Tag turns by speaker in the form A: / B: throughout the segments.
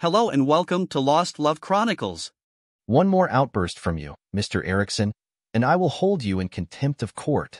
A: Hello and welcome to Lost Love Chronicles.
B: One more outburst from you, Mr. Erickson, and I will hold you in contempt of court.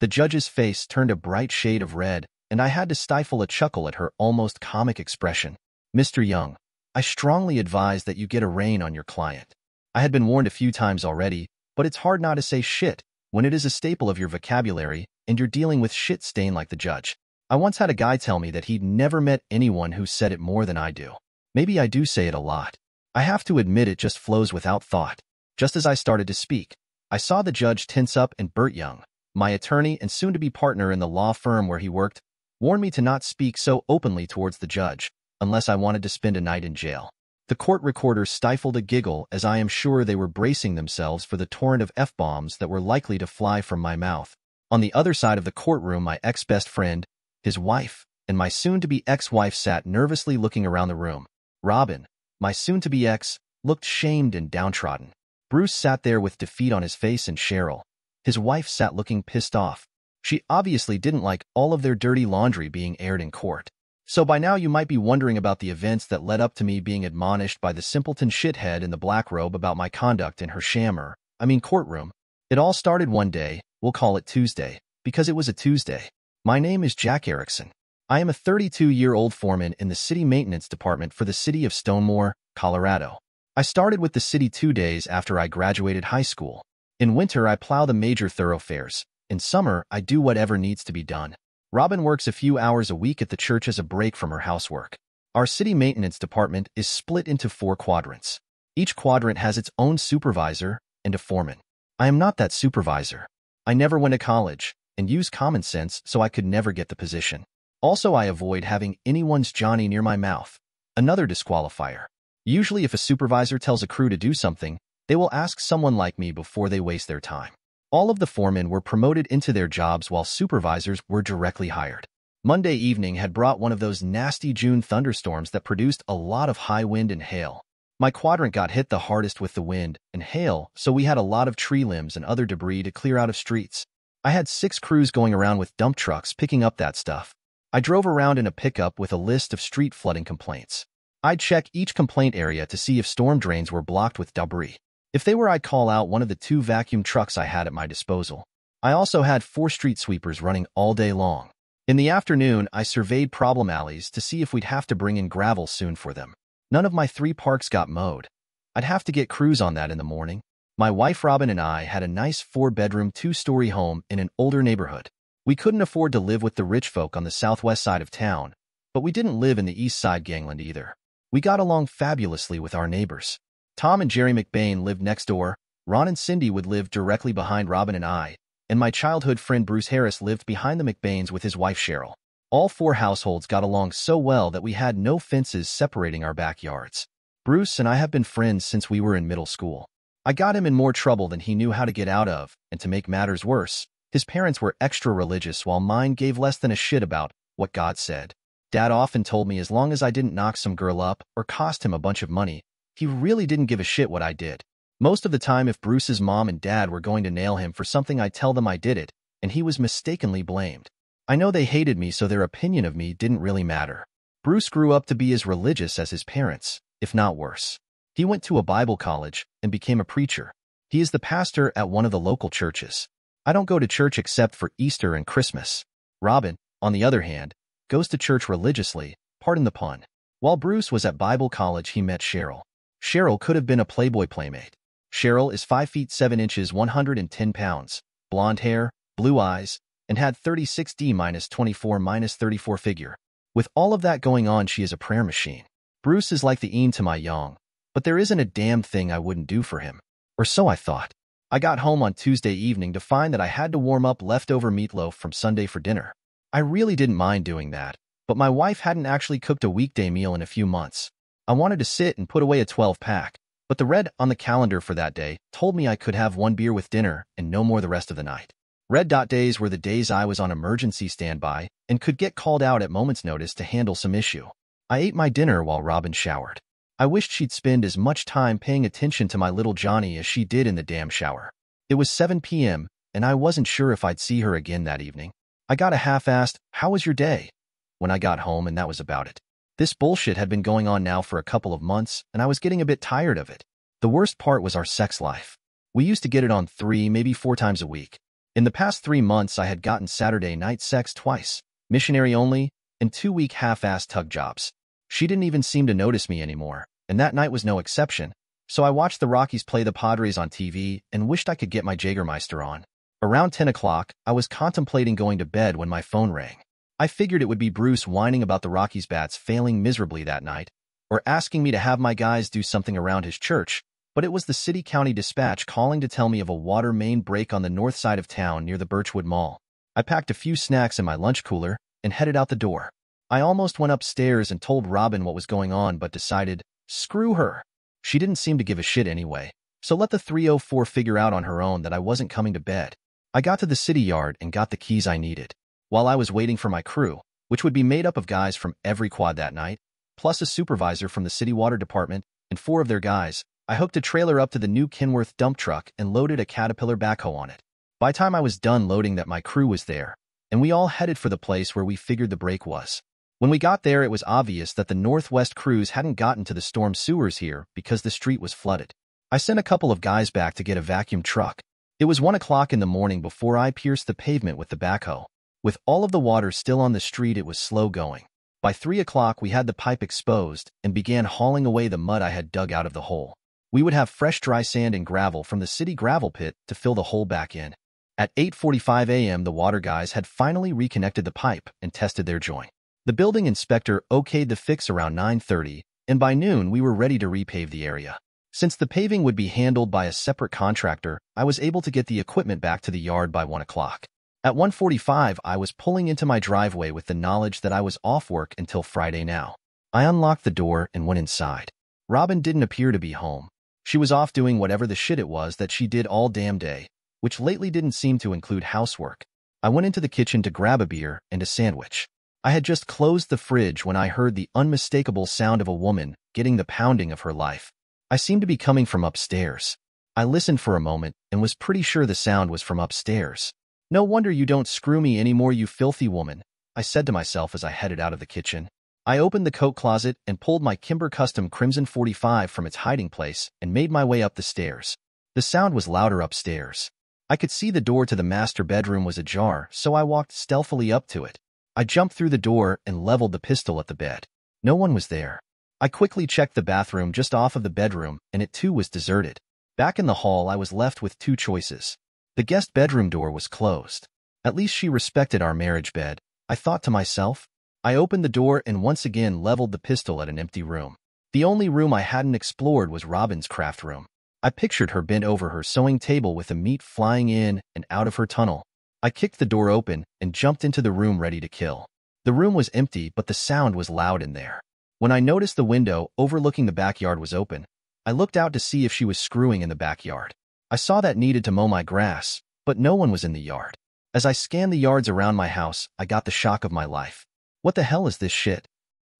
B: The judge's face turned a bright shade of red, and I had to stifle a chuckle at her almost comic expression. Mr. Young, I strongly advise that you get a rein on your client. I had been warned a few times already, but it's hard not to say shit when it is a staple of your vocabulary and you're dealing with shit stain like the judge. I once had a guy tell me that he'd never met anyone who said it more than I do. Maybe I do say it a lot. I have to admit it just flows without thought. Just as I started to speak, I saw the judge tense up and Burt Young, my attorney and soon-to-be partner in the law firm where he worked, warned me to not speak so openly towards the judge, unless I wanted to spend a night in jail. The court recorder stifled a giggle as I am sure they were bracing themselves for the torrent of F-bombs that were likely to fly from my mouth. On the other side of the courtroom, my ex-best friend, his wife, and my soon-to-be ex-wife sat nervously looking around the room. Robin, my soon-to-be ex, looked shamed and downtrodden. Bruce sat there with defeat on his face and Cheryl. His wife sat looking pissed off. She obviously didn't like all of their dirty laundry being aired in court. So by now you might be wondering about the events that led up to me being admonished by the simpleton shithead in the black robe about my conduct in her shammer, I mean courtroom. It all started one day, we'll call it Tuesday, because it was a Tuesday. My name is Jack Erickson. I am a 32-year-old foreman in the city maintenance department for the city of Stonemore, Colorado. I started with the city two days after I graduated high school. In winter, I plow the major thoroughfares. In summer, I do whatever needs to be done. Robin works a few hours a week at the church as a break from her housework. Our city maintenance department is split into four quadrants. Each quadrant has its own supervisor and a foreman. I am not that supervisor. I never went to college and use common sense so I could never get the position. Also, I avoid having anyone's Johnny near my mouth. Another disqualifier. Usually if a supervisor tells a crew to do something, they will ask someone like me before they waste their time. All of the foremen were promoted into their jobs while supervisors were directly hired. Monday evening had brought one of those nasty June thunderstorms that produced a lot of high wind and hail. My quadrant got hit the hardest with the wind and hail, so we had a lot of tree limbs and other debris to clear out of streets. I had six crews going around with dump trucks picking up that stuff. I drove around in a pickup with a list of street flooding complaints. I'd check each complaint area to see if storm drains were blocked with debris. If they were, I'd call out one of the two vacuum trucks I had at my disposal. I also had four street sweepers running all day long. In the afternoon, I surveyed problem alleys to see if we'd have to bring in gravel soon for them. None of my three parks got mowed. I'd have to get crews on that in the morning. My wife Robin and I had a nice four-bedroom, two-story home in an older neighborhood. We couldn't afford to live with the rich folk on the southwest side of town, but we didn't live in the east side gangland either. We got along fabulously with our neighbors. Tom and Jerry McBain lived next door, Ron and Cindy would live directly behind Robin and I, and my childhood friend Bruce Harris lived behind the McBains with his wife Cheryl. All four households got along so well that we had no fences separating our backyards. Bruce and I have been friends since we were in middle school. I got him in more trouble than he knew how to get out of, and to make matters worse, his parents were extra religious while mine gave less than a shit about what God said. Dad often told me as long as I didn't knock some girl up or cost him a bunch of money, he really didn't give a shit what I did. Most of the time, if Bruce's mom and dad were going to nail him for something, I'd tell them I did it, and he was mistakenly blamed. I know they hated me, so their opinion of me didn't really matter. Bruce grew up to be as religious as his parents, if not worse. He went to a Bible college and became a preacher. He is the pastor at one of the local churches. I don't go to church except for Easter and Christmas. Robin, on the other hand, goes to church religiously, pardon the pun. While Bruce was at Bible college, he met Cheryl. Cheryl could have been a Playboy playmate. Cheryl is 5 feet 7 inches 110 pounds, blonde hair, blue eyes, and had 36D minus 24 minus 34 figure. With all of that going on, she is a prayer machine. Bruce is like the yin to my yang, but there isn't a damn thing I wouldn't do for him. Or so I thought. I got home on Tuesday evening to find that I had to warm up leftover meatloaf from Sunday for dinner. I really didn't mind doing that, but my wife hadn't actually cooked a weekday meal in a few months. I wanted to sit and put away a 12-pack, but the red on the calendar for that day told me I could have one beer with dinner and no more the rest of the night. Red dot days were the days I was on emergency standby and could get called out at moment's notice to handle some issue. I ate my dinner while Robin showered. I wished she'd spend as much time paying attention to my little Johnny as she did in the damn shower. It was 7 p.m., and I wasn't sure if I'd see her again that evening. I got a half-assed, how was your day? When I got home, and that was about it. This bullshit had been going on now for a couple of months, and I was getting a bit tired of it. The worst part was our sex life. We used to get it on three, maybe four times a week. In the past three months, I had gotten Saturday night sex twice, missionary only, and two-week half-assed tug jobs. She didn't even seem to notice me anymore, and that night was no exception. So I watched the Rockies play the Padres on TV and wished I could get my Jagermeister on. Around 10 o'clock, I was contemplating going to bed when my phone rang. I figured it would be Bruce whining about the Rockies bats failing miserably that night, or asking me to have my guys do something around his church, but it was the City County Dispatch calling to tell me of a water main break on the north side of town near the Birchwood Mall. I packed a few snacks in my lunch cooler and headed out the door. I almost went upstairs and told Robin what was going on but decided, screw her. She didn't seem to give a shit anyway, so let the 304 figure out on her own that I wasn't coming to bed. I got to the city yard and got the keys I needed. While I was waiting for my crew, which would be made up of guys from every quad that night, plus a supervisor from the city water department and four of their guys, I hooked a trailer up to the new Kenworth dump truck and loaded a Caterpillar backhoe on it. By time I was done loading that my crew was there, and we all headed for the place where we figured the break was. When we got there, it was obvious that the Northwest crews hadn't gotten to the storm sewers here because the street was flooded. I sent a couple of guys back to get a vacuum truck. It was one o'clock in the morning before I pierced the pavement with the backhoe. With all of the water still on the street, it was slow going. By three o'clock, we had the pipe exposed and began hauling away the mud I had dug out of the hole. We would have fresh dry sand and gravel from the city gravel pit to fill the hole back in. At 8.45 a.m., the water guys had finally reconnected the pipe and tested their joint. The building inspector okayed the fix around 9.30, and by noon we were ready to repave the area. Since the paving would be handled by a separate contractor, I was able to get the equipment back to the yard by 1 o'clock. At 1.45, I was pulling into my driveway with the knowledge that I was off work until Friday now. I unlocked the door and went inside. Robin didn't appear to be home. She was off doing whatever the shit it was that she did all damn day, which lately didn't seem to include housework. I went into the kitchen to grab a beer and a sandwich. I had just closed the fridge when I heard the unmistakable sound of a woman getting the pounding of her life. I seemed to be coming from upstairs. I listened for a moment and was pretty sure the sound was from upstairs. No wonder you don't screw me anymore, you filthy woman, I said to myself as I headed out of the kitchen. I opened the coat closet and pulled my Kimber Custom Crimson 45 from its hiding place and made my way up the stairs. The sound was louder upstairs. I could see the door to the master bedroom was ajar, so I walked stealthily up to it. I jumped through the door and leveled the pistol at the bed. No one was there. I quickly checked the bathroom just off of the bedroom, and it too was deserted. Back in the hall, I was left with two choices. The guest bedroom door was closed. At least she respected our marriage bed, I thought to myself. I opened the door and once again leveled the pistol at an empty room. The only room I hadn't explored was Robin's craft room. I pictured her bent over her sewing table with the meat flying in and out of her tunnel, I kicked the door open and jumped into the room ready to kill. The room was empty, but the sound was loud in there. When I noticed the window overlooking the backyard was open, I looked out to see if she was screwing in the backyard. I saw that needed to mow my grass, but no one was in the yard. As I scanned the yards around my house, I got the shock of my life. What the hell is this shit?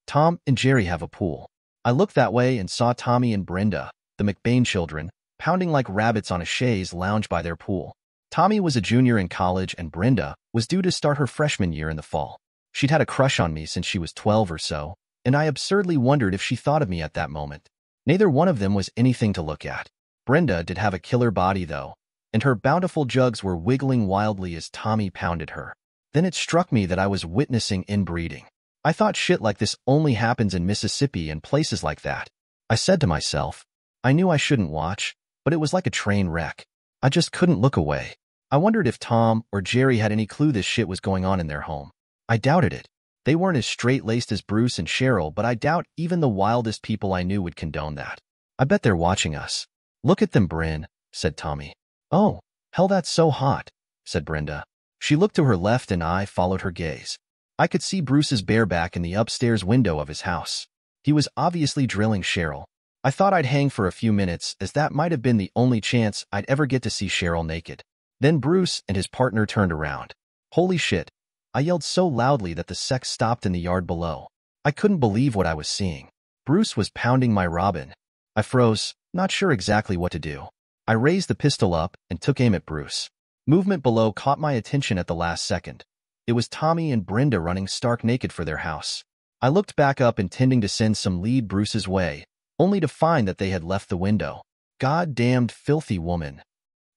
B: Tom and Jerry have a pool. I looked that way and saw Tommy and Brenda, the McBain children, pounding like rabbits on a chaise lounge by their pool. Tommy was a junior in college and Brenda was due to start her freshman year in the fall. She'd had a crush on me since she was 12 or so, and I absurdly wondered if she thought of me at that moment. Neither one of them was anything to look at. Brenda did have a killer body, though, and her bountiful jugs were wiggling wildly as Tommy pounded her. Then it struck me that I was witnessing inbreeding. I thought shit like this only happens in Mississippi and places like that. I said to myself, I knew I shouldn't watch, but it was like a train wreck. I just couldn't look away. I wondered if Tom or Jerry had any clue this shit was going on in their home. I doubted it. They weren't as straight-laced as Bruce and Cheryl, but I doubt even the wildest people I knew would condone that. I bet they're watching us. Look at them, Bryn, said Tommy. Oh, hell that's so hot, said Brenda. She looked to her left and I followed her gaze. I could see Bruce's bare back in the upstairs window of his house. He was obviously drilling Cheryl. I thought I'd hang for a few minutes as that might have been the only chance I'd ever get to see Cheryl naked. Then Bruce and his partner turned around. Holy shit. I yelled so loudly that the sex stopped in the yard below. I couldn't believe what I was seeing. Bruce was pounding my Robin. I froze, not sure exactly what to do. I raised the pistol up and took aim at Bruce. Movement below caught my attention at the last second. It was Tommy and Brenda running stark naked for their house. I looked back up intending to send some lead Bruce's way, only to find that they had left the window. God-damned filthy woman.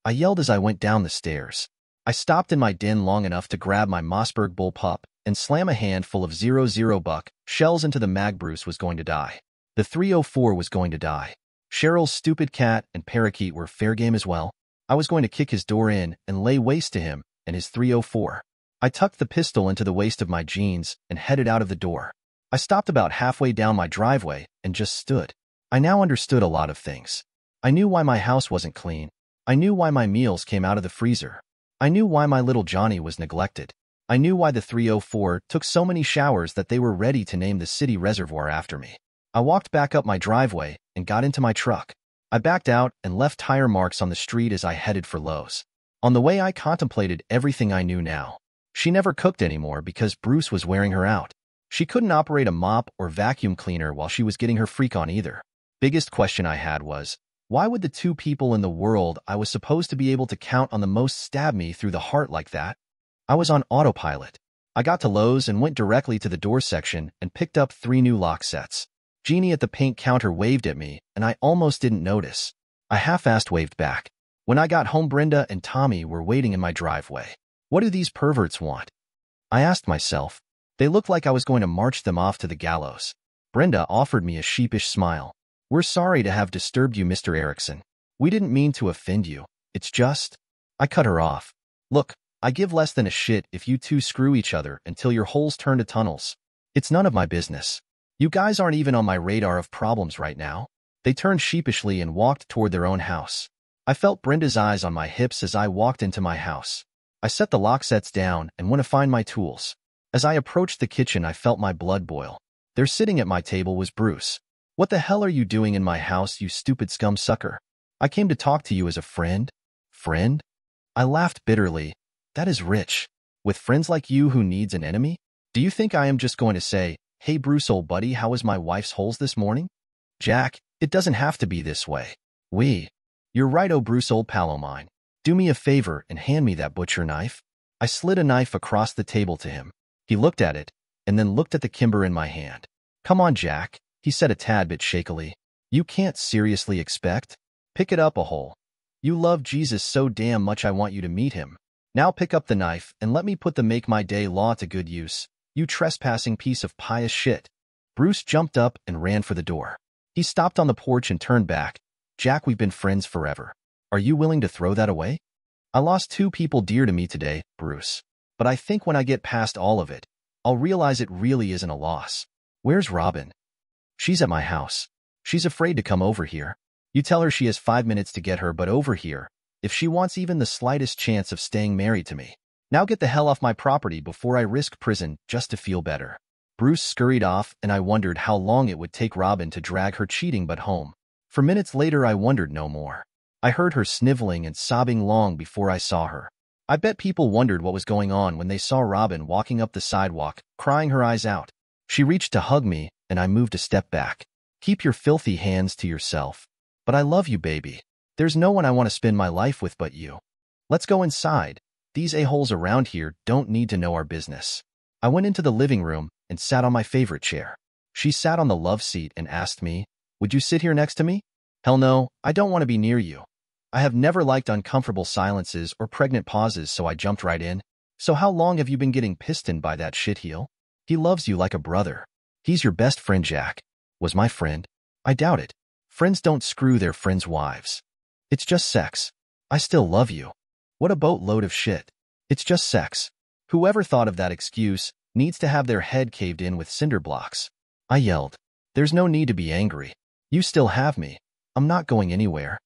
B: I yelled as I went down the stairs. I stopped in my den long enough to grab my Mossberg bullpup and slam a handful of zero-zero buck shells into the mag Bruce was going to die. The 304 was going to die. Cheryl's stupid cat and parakeet were fair game as well. I was going to kick his door in and lay waste to him and his 304. I tucked the pistol into the waist of my jeans and headed out of the door. I stopped about halfway down my driveway and just stood. I now understood a lot of things. I knew why my house wasn't clean. I knew why my meals came out of the freezer. I knew why my little Johnny was neglected. I knew why the 304 took so many showers that they were ready to name the city reservoir after me. I walked back up my driveway and got into my truck. I backed out and left tire marks on the street as I headed for Lowe's. On the way, I contemplated everything I knew now. She never cooked anymore because Bruce was wearing her out. She couldn't operate a mop or vacuum cleaner while she was getting her freak on either. Biggest question I had was, why would the two people in the world I was supposed to be able to count on the most stab me through the heart like that? I was on autopilot. I got to Lowe's and went directly to the door section and picked up three new lock sets. Jeannie at the paint counter waved at me, and I almost didn't notice. I half-assed waved back. When I got home, Brenda and Tommy were waiting in my driveway. What do these perverts want? I asked myself. They looked like I was going to march them off to the gallows. Brenda offered me a sheepish smile. We're sorry to have disturbed you, Mr. Erickson. We didn't mean to offend you. It's just... I cut her off. Look, I give less than a shit if you two screw each other until your holes turn to tunnels. It's none of my business. You guys aren't even on my radar of problems right now. They turned sheepishly and walked toward their own house. I felt Brenda's eyes on my hips as I walked into my house. I set the lock sets down and went to find my tools. As I approached the kitchen, I felt my blood boil. There sitting at my table was Bruce. What the hell are you doing in my house, you stupid scum sucker? I came to talk to you as a friend. Friend? I laughed bitterly. That is rich. With friends like you who needs an enemy? Do you think I am just going to say, Hey Bruce old buddy, how is my wife's holes this morning? Jack, it doesn't have to be this way. We. You're right, oh Bruce old pal o' mine. Do me a favor and hand me that butcher knife. I slid a knife across the table to him. He looked at it, and then looked at the kimber in my hand. Come on, Jack, he said a tad bit shakily. You can't seriously expect? Pick it up a hole. You love Jesus so damn much I want you to meet him. Now pick up the knife and let me put the make my day law to good use, you trespassing piece of pious shit. Bruce jumped up and ran for the door. He stopped on the porch and turned back. Jack, we've been friends forever. Are you willing to throw that away? I lost two people dear to me today, Bruce. But I think when I get past all of it, I'll realize it really isn't a loss. Where's Robin? She's at my house. She's afraid to come over here. You tell her she has five minutes to get her but over here, if she wants even the slightest chance of staying married to me. Now get the hell off my property before I risk prison just to feel better. Bruce scurried off, and I wondered how long it would take Robin to drag her cheating but home. For minutes later, I wondered no more. I heard her sniveling and sobbing long before I saw her. I bet people wondered what was going on when they saw Robin walking up the sidewalk, crying her eyes out. She reached to hug me, and I moved a step back. Keep your filthy hands to yourself. But I love you, baby. There's no one I want to spend my life with but you. Let's go inside. These a-holes around here don't need to know our business. I went into the living room and sat on my favorite chair. She sat on the love seat and asked me, would you sit here next to me? Hell no, I don't want to be near you. I have never liked uncomfortable silences or pregnant pauses, so I jumped right in. So how long have you been getting pistoned by that shitheel? He loves you like a brother. He's your best friend, Jack. Was my friend? I doubt it. Friends don't screw their friends' wives. It's just sex. I still love you. What a boatload of shit. It's just sex. Whoever thought of that excuse needs to have their head caved in with cinder blocks. I yelled. There's no need to be angry. You still have me. I'm not going anywhere.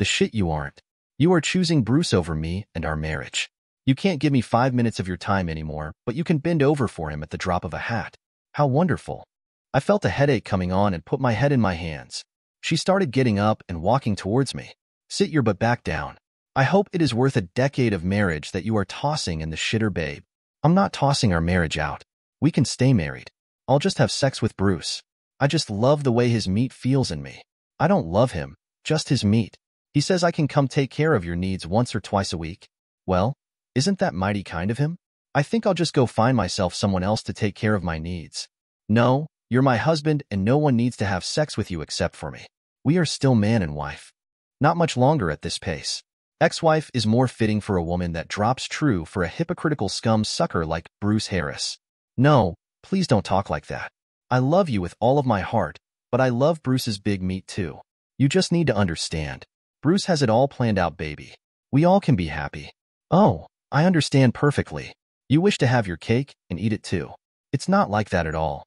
B: The shit you aren't. You are choosing Bruce over me and our marriage. You can't give me five minutes of your time anymore, but you can bend over for him at the drop of a hat. How wonderful. I felt a headache coming on and put my head in my hands. She started getting up and walking towards me. Sit your butt back down. I hope it is worth a decade of marriage that you are tossing in the shitter, babe. I'm not tossing our marriage out. We can stay married. I'll just have sex with Bruce. I just love the way his meat feels in me. I don't love him, just his meat. He says I can come take care of your needs once or twice a week. Well, isn't that mighty kind of him? I think I'll just go find myself someone else to take care of my needs. No, you're my husband and no one needs to have sex with you except for me. We are still man and wife. Not much longer at this pace. Ex-wife is more fitting for a woman that drops true for a hypocritical scum sucker like Bruce Harris. No, please don't talk like that. I love you with all of my heart, but I love Bruce's big meat too. You just need to understand. Bruce has it all planned out, baby. We all can be happy. Oh, I understand perfectly. You wish to have your cake and eat it too. It's not like that at all.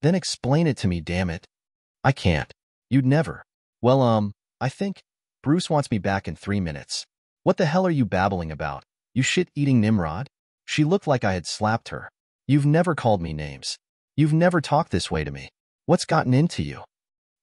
B: Then explain it to me, damn it. I can't. You'd never. Well, um, I think Bruce wants me back in three minutes. What the hell are you babbling about? You shit-eating Nimrod? She looked like I had slapped her. You've never called me names. You've never talked this way to me. What's gotten into you?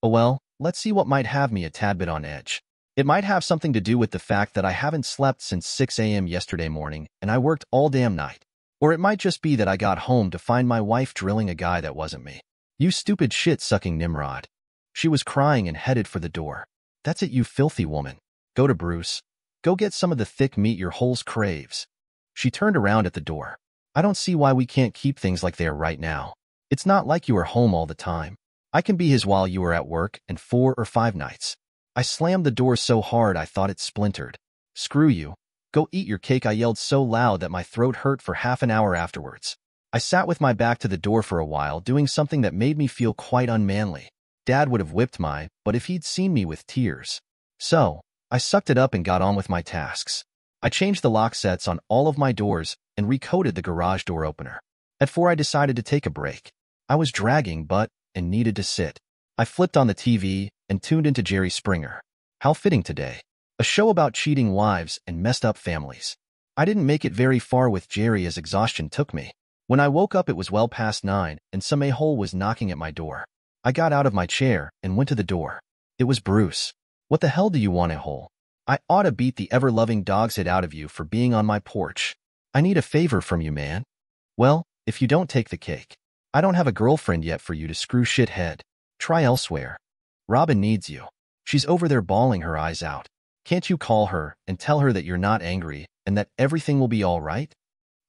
B: Oh well, let's see what might have me a tad bit on edge. It might have something to do with the fact that I haven't slept since 6 a.m. yesterday morning and I worked all damn night. Or it might just be that I got home to find my wife drilling a guy that wasn't me. You stupid shit-sucking Nimrod. She was crying and headed for the door. That's it, you filthy woman. Go to Bruce. Go get some of the thick meat your holes craves. She turned around at the door. I don't see why we can't keep things like they are right now. It's not like you are home all the time. I can be his while you are at work and four or five nights. I slammed the door so hard I thought it splintered. Screw you. Go eat your cake, I yelled so loud that my throat hurt for half an hour afterwards. I sat with my back to the door for a while, doing something that made me feel quite unmanly. Dad would have whipped my, but if he'd seen me with tears. So, I sucked it up and got on with my tasks. I changed the lock sets on all of my doors and recoded the garage door opener. At four, I decided to take a break. I was dragging, but, and needed to sit. I flipped on the TV and tuned into Jerry Springer. How fitting today. A show about cheating wives and messed up families. I didn't make it very far with Jerry as exhaustion took me. When I woke up, it was well past nine, and some a-hole was knocking at my door. I got out of my chair and went to the door. It was Bruce. What the hell do you want, a-hole? I ought to beat the ever-loving dog's head out of you for being on my porch. I need a favor from you, man. Well, if you don't take the cake. I don't have a girlfriend yet for you to screw shithead. Try elsewhere. Robin needs you. She's over there bawling her eyes out. Can't you call her and tell her that you're not angry and that everything will be all right?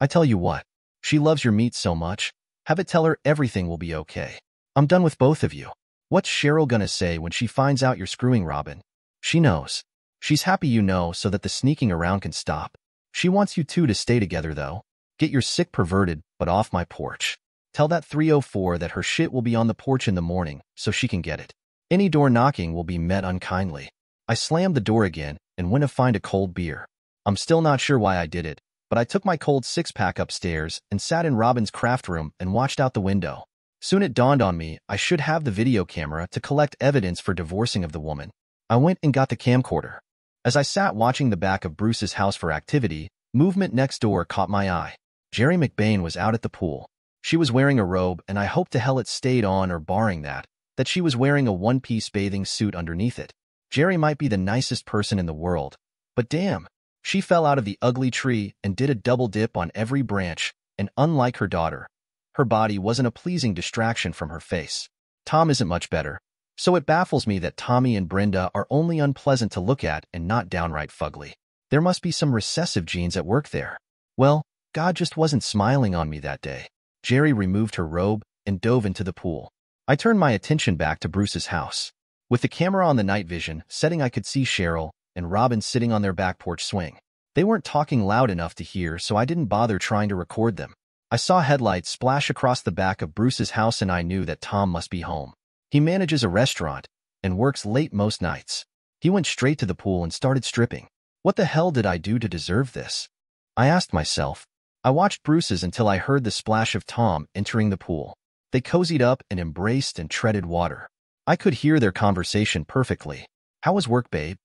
B: I tell you what, she loves your meat so much, have it tell her everything will be okay. I'm done with both of you. What's Cheryl gonna say when she finds out you're screwing Robin? She knows. She's happy you know so that the sneaking around can stop. She wants you two to stay together, though. Get your sick perverted, but off my porch. Tell that 304 that her shit will be on the porch in the morning so she can get it. Any door knocking will be met unkindly. I slammed the door again and went to find a cold beer. I'm still not sure why I did it, but I took my cold six-pack upstairs and sat in Robin's craft room and watched out the window. Soon it dawned on me I should have the video camera to collect evidence for divorcing of the woman. I went and got the camcorder. As I sat watching the back of Bruce's house for activity, movement next door caught my eye. Jerry McBain was out at the pool. She was wearing a robe, and I hope to hell it stayed on or barring that, that she was wearing a one-piece bathing suit underneath it. Jerry might be the nicest person in the world, but damn, she fell out of the ugly tree and did a double dip on every branch, and unlike her daughter, her body wasn't a pleasing distraction from her face. Tom isn't much better, so it baffles me that Tommy and Brenda are only unpleasant to look at and not downright fugly. There must be some recessive genes at work there. Well, God just wasn't smiling on me that day. Jerry removed her robe and dove into the pool. I turned my attention back to Bruce's house. With the camera on the night vision setting I could see Cheryl and Robin sitting on their back porch swing. They weren't talking loud enough to hear, so I didn't bother trying to record them. I saw headlights splash across the back of Bruce's house and I knew that Tom must be home. He manages a restaurant and works late most nights. He went straight to the pool and started stripping. What the hell did I do to deserve this? I asked myself. I watched Bruce's until I heard the splash of Tom entering the pool. They cozied up and embraced and treaded water. I could hear their conversation perfectly. How was work, babe?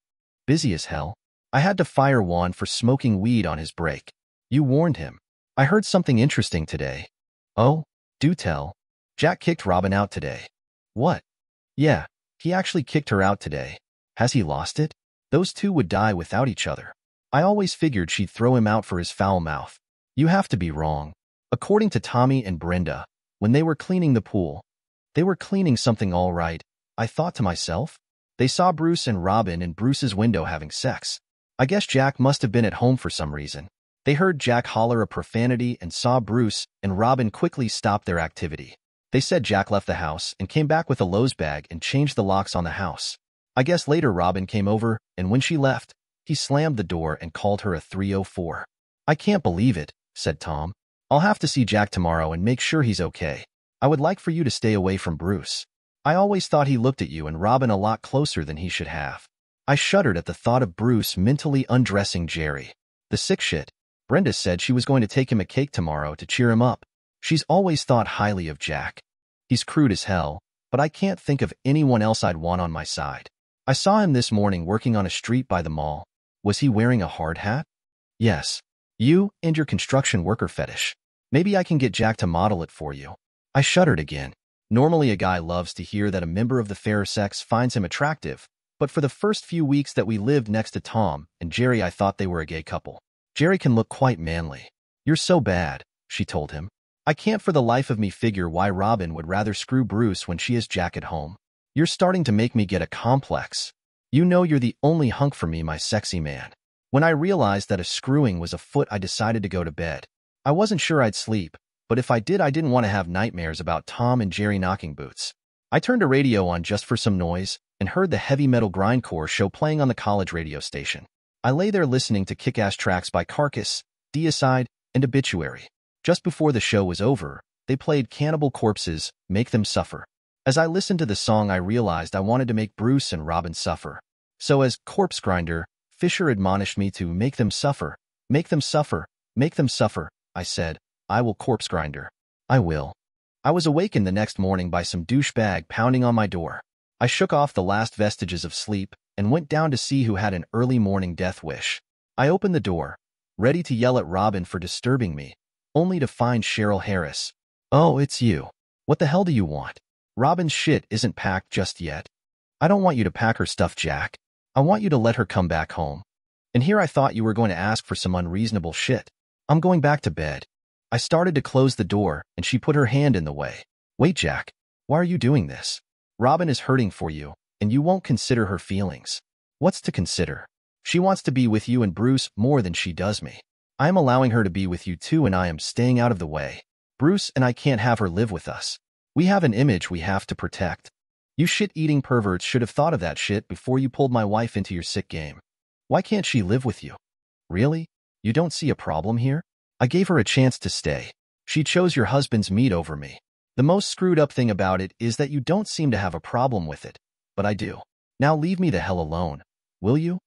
B: Busy as hell. I had to fire Juan for smoking weed on his break. You warned him. I heard something interesting today. Oh, do tell. Jack kicked Robin out today. What? Yeah, he actually kicked her out today. Has he lost it? Those two would die without each other. I always figured she'd throw him out for his foul mouth. You have to be wrong. According to Tommy and Brenda, when they were cleaning the pool, they were cleaning something all right, I thought to myself. They saw Bruce and Robin in Bruce's window having sex. I guess Jack must have been at home for some reason. They heard Jack holler a profanity and saw Bruce and Robin quickly stop their activity. They said Jack left the house and came back with a Lowe's bag and changed the locks on the house. I guess later Robin came over, and when she left, he slammed the door and called her a 304. I can't believe it, said Tom. I'll have to see Jack tomorrow and make sure he's okay. I would like for you to stay away from Bruce. I always thought he looked at you and Robin a lot closer than he should have. I shuddered at the thought of Bruce mentally undressing Jerry. The sick shit. Brenda said she was going to take him a cake tomorrow to cheer him up. She's always thought highly of Jack. He's crude as hell, but I can't think of anyone else I'd want on my side. I saw him this morning working on a street by the mall. Was he wearing a hard hat? Yes. You and your construction worker fetish. Maybe I can get Jack to model it for you. I shuddered again. Normally a guy loves to hear that a member of the fairer sex finds him attractive, but for the first few weeks that we lived next to Tom and Jerry I thought they were a gay couple. Jerry can look quite manly. You're so bad, she told him. I can't for the life of me figure why Robin would rather screw Bruce when she has Jack at home. You're starting to make me get a complex. You know you're the only hunk for me, my sexy man. When I realized that a screwing was afoot, I decided to go to bed. I wasn't sure I'd sleep, but if I did, I didn't want to have nightmares about Tom and Jerry knocking boots. I turned a radio on just for some noise and heard the heavy metal grindcore show playing on the college radio station. I lay there listening to kick-ass tracks by Carcass, Deicide, and Obituary. Just before the show was over, they played Cannibal Corpse's Make Them Suffer. As I listened to the song, I realized I wanted to make Bruce and Robin suffer. So as corpse grinder, Fisher admonished me to make them suffer, make them suffer, make them suffer. I said, I will corpse grinder. I will. I was awakened the next morning by some douchebag pounding on my door. I shook off the last vestiges of sleep and went down to see who had an early morning death wish. I opened the door, ready to yell at Robin for disturbing me, only to find Cheryl Harris. Oh, it's you. What the hell do you want? Robin's shit isn't packed just yet. I don't want you to pack her stuff, Jack. I want you to let her come back home. And here I thought you were going to ask for some unreasonable shit. I'm going back to bed. I started to close the door, and she put her hand in the way. Wait, Jack. Why are you doing this? Robin is hurting for you, and you won't consider her feelings. What's to consider? She wants to be with you and Bruce more than she does me. I am allowing her to be with you too and I am staying out of the way. Bruce and I can't have her live with us. We have an image we have to protect. You shit-eating perverts should have thought of that shit before you pulled my wife into your sick game. Why can't she live with you? Really? You don't see a problem here? I gave her a chance to stay. She chose your husband's meat over me. The most screwed up thing about it is that you don't seem to have a problem with it but I do. Now leave me the hell alone. Will you?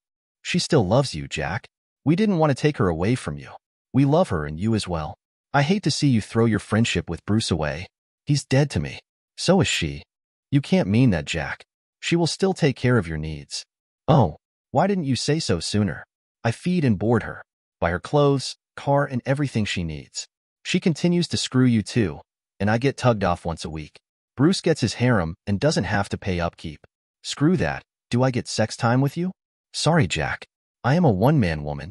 B: She still loves you, Jack. We didn't want to take her away from you. We love her and you as well. I hate to see you throw your friendship with Bruce away. He's dead to me. So is she. You can't mean that, Jack. She will still take care of your needs. Oh, why didn't you say so sooner? I feed and board her. Buy her clothes, car, and everything she needs. She continues to screw you too, and I get tugged off once a week. Bruce gets his harem and doesn't have to pay upkeep. Screw that. Do I get sex time with you? Sorry, Jack. I am a one-man woman.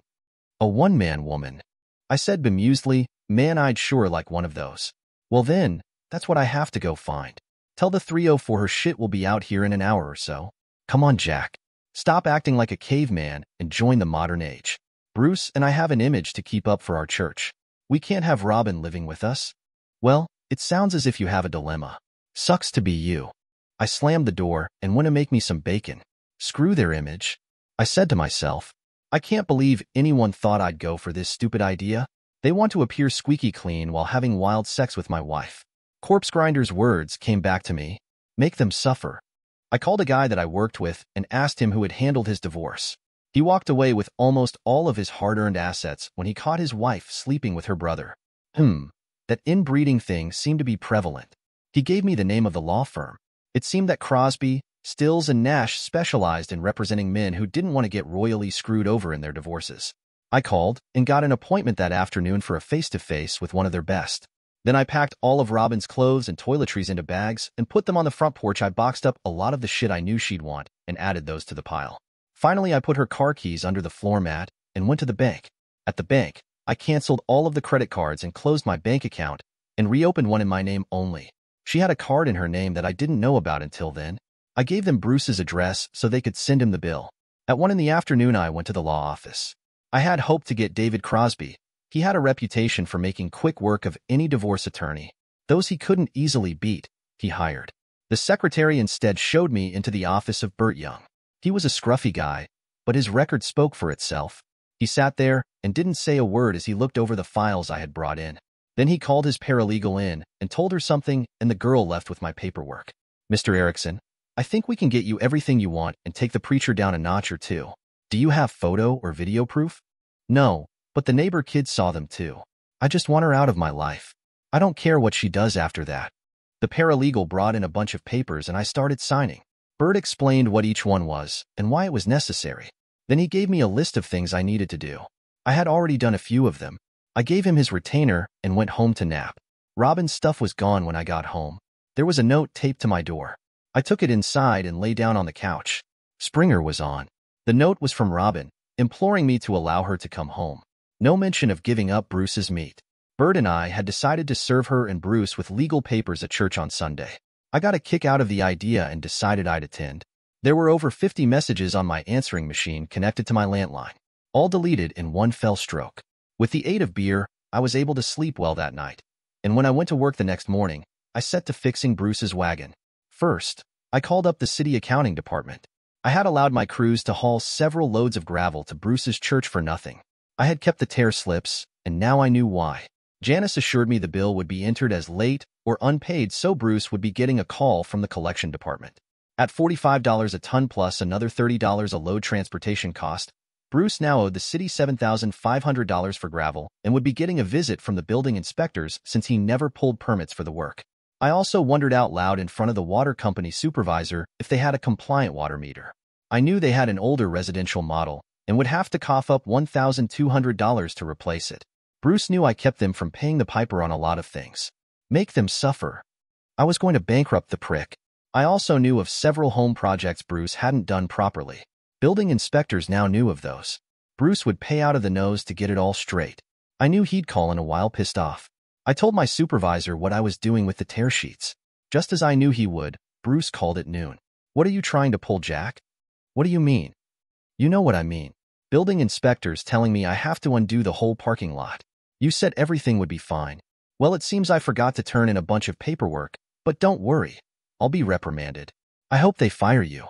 B: A one-man woman. I said bemusedly, man I'd sure like one of those. Well then, that's what I have to go find. Tell the 304 her shit will be out here in an hour or so. Come on, Jack. Stop acting like a caveman and join the modern age. Bruce and I have an image to keep up for our church. We can't have Robin living with us. Well, it sounds as if you have a dilemma. Sucks to be you. I slammed the door and went to make me some bacon. Screw their image. I said to myself, I can't believe anyone thought I'd go for this stupid idea. They want to appear squeaky clean while having wild sex with my wife. Corpse Grinder's words came back to me. Make them suffer. I called a guy that I worked with and asked him who had handled his divorce. He walked away with almost all of his hard-earned assets when he caught his wife sleeping with her brother. Hmm, that inbreeding thing seemed to be prevalent. He gave me the name of the law firm. It seemed that Crosby, Stills, and Nash specialized in representing men who didn't want to get royally screwed over in their divorces. I called and got an appointment that afternoon for a face-to-face -face with one of their best. Then I packed all of Robin's clothes and toiletries into bags and put them on the front porch. I boxed up a lot of the shit I knew she'd want and added those to the pile. Finally, I put her car keys under the floor mat and went to the bank. At the bank, I canceled all of the credit cards and closed my bank account and reopened one in my name only. She had a card in her name that I didn't know about until then. I gave them Bruce's address so they could send him the bill. At 1 in the afternoon, I went to the law office. I had hoped to get David Crosby. He had a reputation for making quick work of any divorce attorney. Those he couldn't easily beat, he hired. The secretary instead showed me into the office of Burt Young. He was a scruffy guy, but his record spoke for itself. He sat there and didn't say a word as he looked over the files I had brought in. Then he called his paralegal in and told her something, and the girl left with my paperwork. Mr. Erickson, I think we can get you everything you want and take the preacher down a notch or two. Do you have photo or video proof? No, but the neighbor kids saw them too. I just want her out of my life. I don't care what she does after that. The paralegal brought in a bunch of papers and I started signing. Burt explained what each one was and why it was necessary. Then he gave me a list of things I needed to do. I had already done a few of them. I gave him his retainer and went home to nap. Robin's stuff was gone when I got home. There was a note taped to my door. I took it inside and lay down on the couch. Springer was on. The note was from Robin, imploring me to allow her to come home. No mention of giving up Bruce's meat. Burt and I had decided to serve her and Bruce with legal papers at church on Sunday. I got a kick out of the idea and decided I'd attend. There were over 50 messages on my answering machine connected to my landline, all deleted in one fell stroke. With the aid of beer, I was able to sleep well that night. And when I went to work the next morning, I set to fixing Bruce's wagon. First, I called up the city accounting department. I had allowed my crews to haul several loads of gravel to Bruce's church for nothing. I had kept the tear slips, and now I knew why. Janice assured me the bill would be entered as late or unpaid so Bruce would be getting a call from the collection department. At $45 a ton plus another $30 a load transportation cost, Bruce now owed the city $7,500 for gravel and would be getting a visit from the building inspectors since he never pulled permits for the work. I also wondered out loud in front of the water company supervisor if they had a compliant water meter. I knew they had an older residential model and would have to cough up $1,200 to replace it. Bruce knew I kept them from paying the piper on a lot of things. Make them suffer. I was going to bankrupt the prick. I also knew of several home projects Bruce hadn't done properly. Building inspectors now knew of those. Bruce would pay out of the nose to get it all straight. I knew he'd call in a while pissed off. I told my supervisor what I was doing with the tear sheets. Just as I knew he would, Bruce called at noon. What are you trying to pull, Jack? What do you mean? You know what I mean. Building inspectors telling me I have to undo the whole parking lot. You said everything would be fine. Well, it seems I forgot to turn in a bunch of paperwork, but don't worry. I'll be reprimanded. I hope they fire you.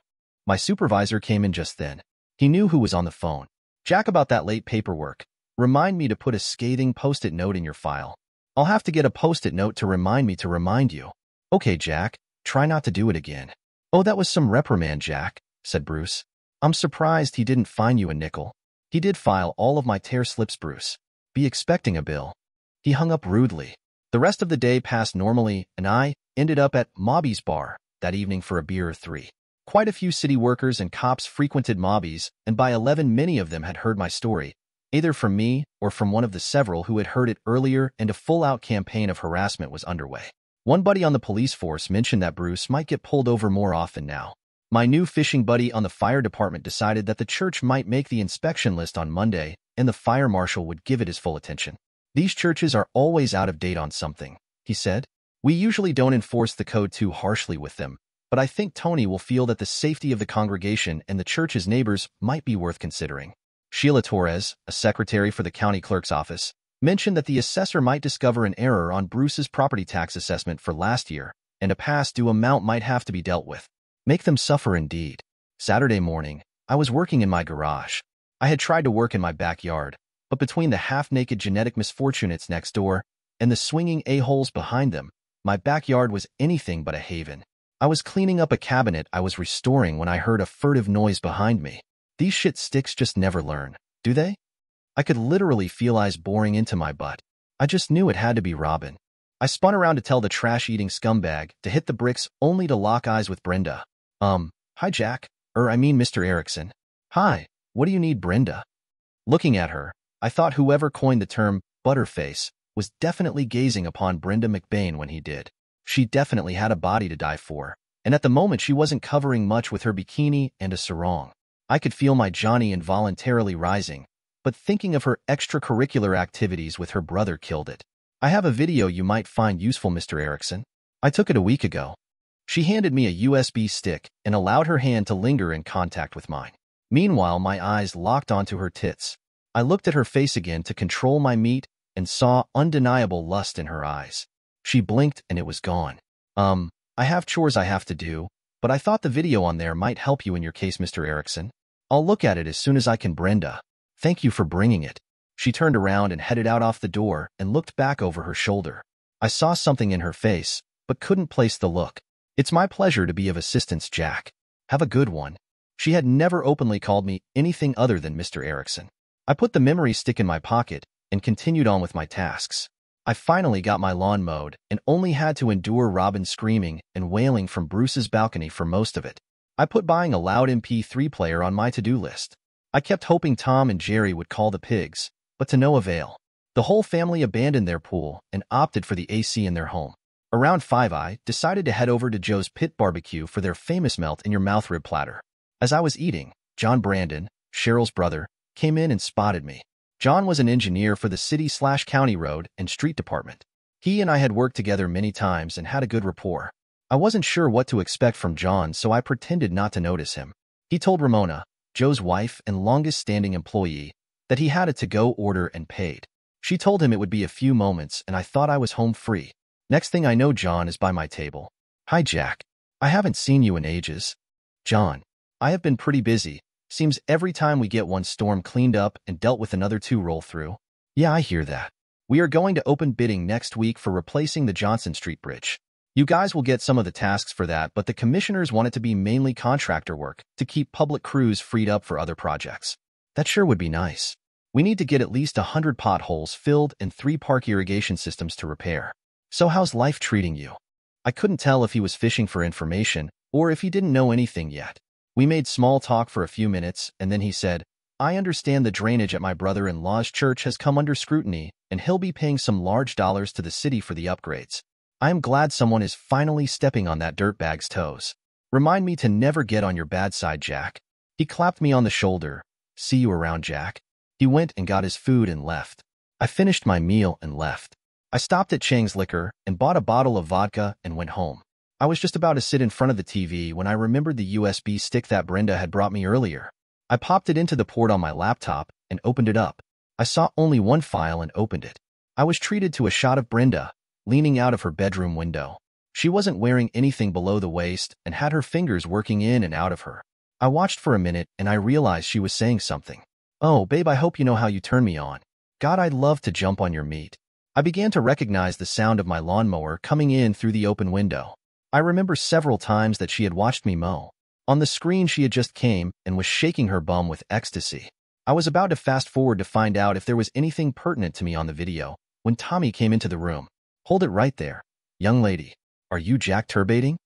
B: My supervisor came in just then. He knew who was on the phone. Jack about that late paperwork. Remind me to put a scathing post-it note in your file. I'll have to get a post-it note to remind me to remind you. Okay, Jack, try not to do it again. Oh, that was some reprimand, Jack, said Bruce. I'm surprised he didn't fine you a nickel. He did file all of my tear slips, Bruce. Be expecting a bill. He hung up rudely. The rest of the day passed normally, and I ended up at Mobby's bar that evening for a beer or three. Quite a few city workers and cops frequented Mobby's, and by 11 many of them had heard my story, either from me or from one of the several who had heard it earlier and a full-out campaign of harassment was underway. One buddy on the police force mentioned that Bruce might get pulled over more often now. My new fishing buddy on the fire department decided that the church might make the inspection list on Monday and the fire marshal would give it his full attention. These churches are always out of date on something, he said. We usually don't enforce the code too harshly with them, but I think Tony will feel that the safety of the congregation and the church's neighbors might be worth considering. Sheila Torres, a secretary for the county clerk's office, mentioned that the assessor might discover an error on Bruce's property tax assessment for last year, and a past due amount might have to be dealt with. Make them suffer indeed. Saturday morning, I was working in my garage. I had tried to work in my backyard, but between the half-naked genetic misfortunates next door and the swinging a-holes behind them, my backyard was anything but a haven. I was cleaning up a cabinet I was restoring when I heard a furtive noise behind me. These shit sticks just never learn, do they? I could literally feel eyes boring into my butt. I just knew it had to be Robin. I spun around to tell the trash-eating scumbag to hit the bricks only to lock eyes with Brenda. Um, hi Jack, er I mean Mr. Erickson. Hi, what do you need Brenda? Looking at her, I thought whoever coined the term butterface was definitely gazing upon Brenda McBain when he did. She definitely had a body to die for, and at the moment she wasn't covering much with her bikini and a sarong. I could feel my Johnny involuntarily rising, but thinking of her extracurricular activities with her brother killed it. I have a video you might find useful, Mr. Erickson. I took it a week ago. She handed me a USB stick and allowed her hand to linger in contact with mine. Meanwhile, my eyes locked onto her tits. I looked at her face again to control my meat and saw undeniable lust in her eyes. She blinked and it was gone. Um, I have chores I have to do, but I thought the video on there might help you in your case, Mr. Erickson. I'll look at it as soon as I can, Brenda. Thank you for bringing it. She turned around and headed out off the door and looked back over her shoulder. I saw something in her face, but couldn't place the look. It's my pleasure to be of assistance, Jack. Have a good one. She had never openly called me anything other than Mr. Erickson. I put the memory stick in my pocket and continued on with my tasks. I finally got my lawn mowed and only had to endure Robin screaming and wailing from Bruce's balcony for most of it. I put buying a loud MP3 player on my to-do list. I kept hoping Tom and Jerry would call the pigs, but to no avail. The whole family abandoned their pool and opted for the AC in their home. Around 5 I decided to head over to Joe's Pit Barbecue for their famous melt-in-your-mouth rib platter. As I was eating, John Brandon, Cheryl's brother, came in and spotted me. John was an engineer for the city-slash-county road and street department. He and I had worked together many times and had a good rapport. I wasn't sure what to expect from John, so I pretended not to notice him. He told Ramona, Joe's wife and longest-standing employee, that he had a to-go order and paid. She told him it would be a few moments, and I thought I was home free. Next thing I know, John is by my table. Hi, Jack. I haven't seen you in ages. John, I have been pretty busy, Seems every time we get one storm cleaned up and dealt with another two roll through. Yeah, I hear that. We are going to open bidding next week for replacing the Johnson Street Bridge. You guys will get some of the tasks for that, but the commissioners want it to be mainly contractor work to keep public crews freed up for other projects. That sure would be nice. We need to get at least a hundred potholes filled and three park irrigation systems to repair. So how's life treating you? I couldn't tell if he was fishing for information or if he didn't know anything yet. We made small talk for a few minutes, and then he said, I understand the drainage at my brother-in-law's church has come under scrutiny, and he'll be paying some large dollars to the city for the upgrades. I am glad someone is finally stepping on that dirtbag's toes. Remind me to never get on your bad side, Jack. He clapped me on the shoulder. See you around, Jack. He went and got his food and left. I finished my meal and left. I stopped at Chang's Liquor and bought a bottle of vodka and went home. I was just about to sit in front of the TV when I remembered the USB stick that Brenda had brought me earlier. I popped it into the port on my laptop and opened it up. I saw only one file and opened it. I was treated to a shot of Brenda, leaning out of her bedroom window. She wasn't wearing anything below the waist and had her fingers working in and out of her. I watched for a minute and I realized she was saying something. Oh, babe, I hope you know how you turn me on. God, I'd love to jump on your meat. I began to recognize the sound of my lawnmower coming in through the open window. I remember several times that she had watched me mow. On the screen, she had just came and was shaking her bum with ecstasy. I was about to fast forward to find out if there was anything pertinent to me on the video when Tommy came into the room. Hold it right there. Young lady, are you Jack turbating?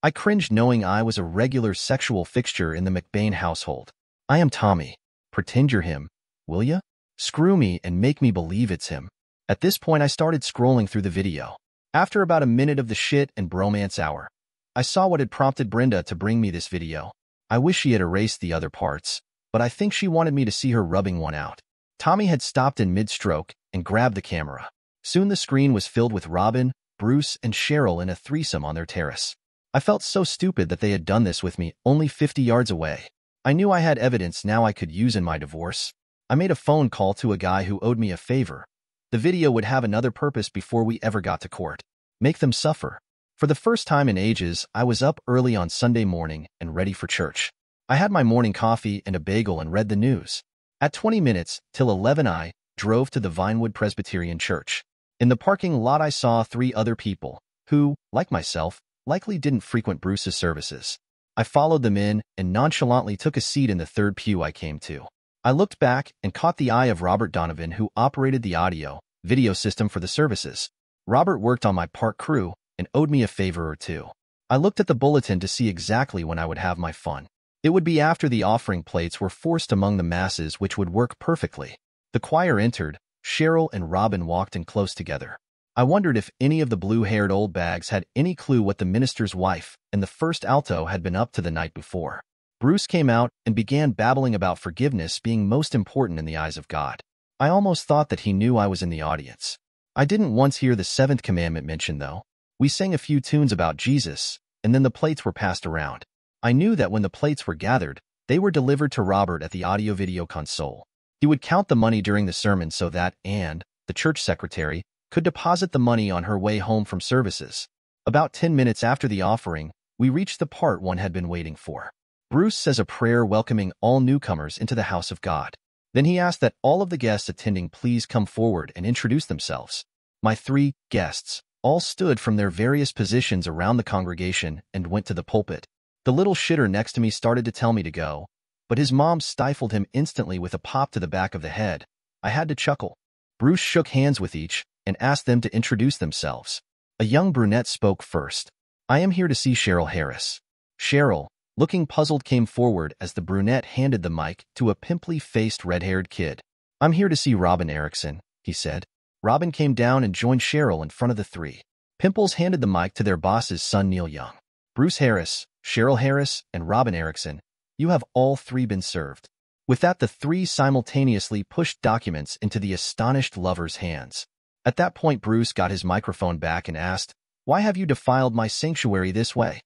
B: I cringed knowing I was a regular sexual fixture in the McBain household. I am Tommy. Pretend you're him, will ya? Screw me and make me believe it's him. At this point, I started scrolling through the video. After about a minute of the shit and bromance hour, I saw what had prompted Brenda to bring me this video. I wish she had erased the other parts, but I think she wanted me to see her rubbing one out. Tommy had stopped in mid-stroke and grabbed the camera. Soon the screen was filled with Robin, Bruce, and Cheryl in a threesome on their terrace. I felt so stupid that they had done this with me only 50 yards away. I knew I had evidence now I could use in my divorce. I made a phone call to a guy who owed me a favor, the video would have another purpose before we ever got to court. Make them suffer. For the first time in ages, I was up early on Sunday morning and ready for church. I had my morning coffee and a bagel and read the news. At 20 minutes till 11 I drove to the Vinewood Presbyterian Church. In the parking lot I saw three other people who, like myself, likely didn't frequent Bruce's services. I followed them in and nonchalantly took a seat in the third pew I came to. I looked back and caught the eye of Robert Donovan who operated the audio, video system for the services. Robert worked on my park crew and owed me a favor or two. I looked at the bulletin to see exactly when I would have my fun. It would be after the offering plates were forced among the masses which would work perfectly. The choir entered, Cheryl and Robin walked in close together. I wondered if any of the blue-haired old bags had any clue what the minister's wife and the first alto had been up to the night before. Bruce came out and began babbling about forgiveness being most important in the eyes of God. I almost thought that he knew I was in the audience. I didn't once hear the seventh commandment mentioned, though. We sang a few tunes about Jesus, and then the plates were passed around. I knew that when the plates were gathered, they were delivered to Robert at the audio-video console. He would count the money during the sermon so that, and, the church secretary, could deposit the money on her way home from services. About 10 minutes after the offering, we reached the part one had been waiting for. Bruce says a prayer welcoming all newcomers into the house of God. Then he asked that all of the guests attending please come forward and introduce themselves. My three guests all stood from their various positions around the congregation and went to the pulpit. The little shitter next to me started to tell me to go, but his mom stifled him instantly with a pop to the back of the head. I had to chuckle. Bruce shook hands with each and asked them to introduce themselves. A young brunette spoke first. I am here to see Cheryl Harris. Cheryl, looking puzzled, came forward as the brunette handed the mic to a pimply-faced red-haired kid. I'm here to see Robin Erickson, he said. Robin came down and joined Cheryl in front of the three. Pimples handed the mic to their boss's son Neil Young. Bruce Harris, Cheryl Harris, and Robin Erickson, you have all three been served. With that, the three simultaneously pushed documents into the astonished lover's hands. At that point, Bruce got his microphone back and asked, Why have you defiled my sanctuary this way?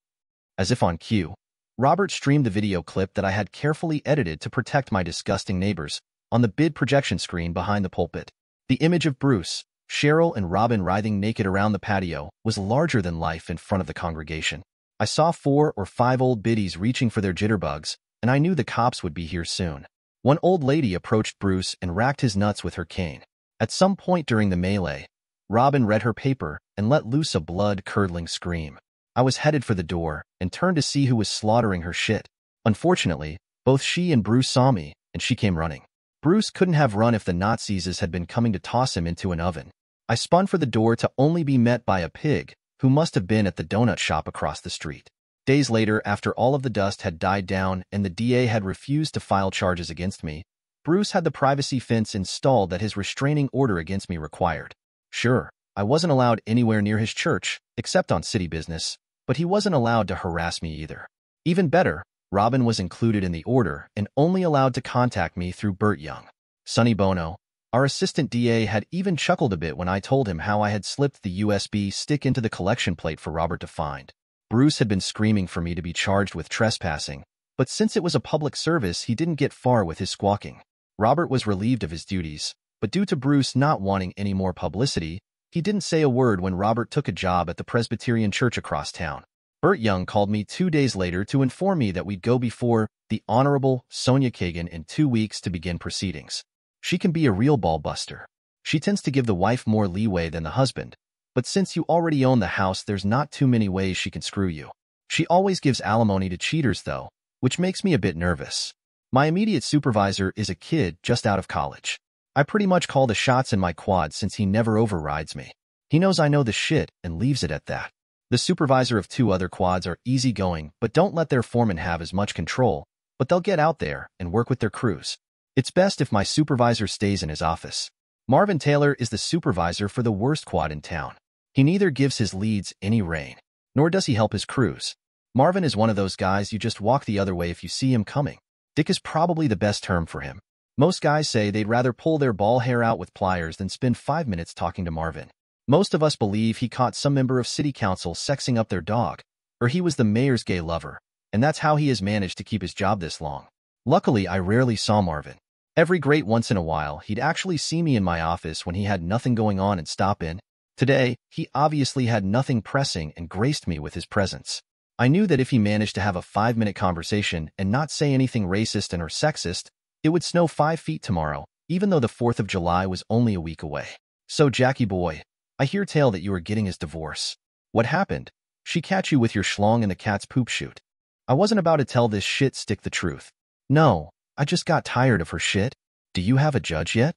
B: As if on cue, Robert streamed the video clip that I had carefully edited to protect my disgusting neighbors on the bid projection screen behind the pulpit. The image of Bruce, Cheryl, and Robin writhing naked around the patio was larger than life in front of the congregation. I saw four or five old biddies reaching for their jitterbugs, and I knew the cops would be here soon. One old lady approached Bruce and racked his nuts with her cane. At some point during the melee, Robin read her paper and let loose a blood-curdling scream. I was headed for the door and turned to see who was slaughtering her shit. Unfortunately, both she and Bruce saw me, and she came running. Bruce couldn't have run if the Nazis had been coming to toss him into an oven. I spun for the door to only be met by a pig who must have been at the donut shop across the street. Days later, after all of the dust had died down and the DA had refused to file charges against me, Bruce had the privacy fence installed that his restraining order against me required. Sure, I wasn't allowed anywhere near his church, except on city business, but he wasn't allowed to harass me either. Even better, Robin was included in the order and only allowed to contact me through Burt Young. Sonny Bono, our assistant DA had even chuckled a bit when I told him how I had slipped the USB stick into the collection plate for Robert to find. Bruce had been screaming for me to be charged with trespassing, but since it was a public service, he didn't get far with his squawking. Robert was relieved of his duties, but due to Bruce not wanting any more publicity, he didn't say a word when Robert took a job at the Presbyterian church across town. Burt Young called me two days later to inform me that we'd go before the Honorable Sonia Kagan in two weeks to begin proceedings. She can be a real ball buster. She tends to give the wife more leeway than the husband, but since you already own the house, there's not too many ways she can screw you. She always gives alimony to cheaters, though, which makes me a bit nervous. My immediate supervisor is a kid just out of college. I pretty much call the shots in my quad since he never overrides me. He knows I know the shit and leaves it at that. The supervisor of two other quads are easygoing, but don't let their foreman have as much control, but they'll get out there and work with their crews. It's best if my supervisor stays in his office. Marvin Taylor is the supervisor for the worst quad in town. He neither gives his leads any rein, nor does he help his crews. Marvin is one of those guys you just walk the other way if you see him coming. Dick is probably the best term for him. Most guys say they'd rather pull their ball hair out with pliers than spend five minutes talking to Marvin. Most of us believe he caught some member of city council sexing up their dog, or he was the mayor's gay lover, and that's how he has managed to keep his job this long. Luckily, I rarely saw Marvin. Every great once in a while, he'd actually see me in my office when he had nothing going on and stop in. Today, he obviously had nothing pressing and graced me with his presence. I knew that if he managed to have a five-minute conversation and not say anything racist and or sexist, it would snow five feet tomorrow, even though the 4th of July was only a week away. So, Jackie boy, I hear tell that you are getting his divorce. What happened? She catch you with your schlong in the cat's poop chute. I wasn't about to tell this shit stick the truth. No, I just got tired of her shit. Do you have a judge yet?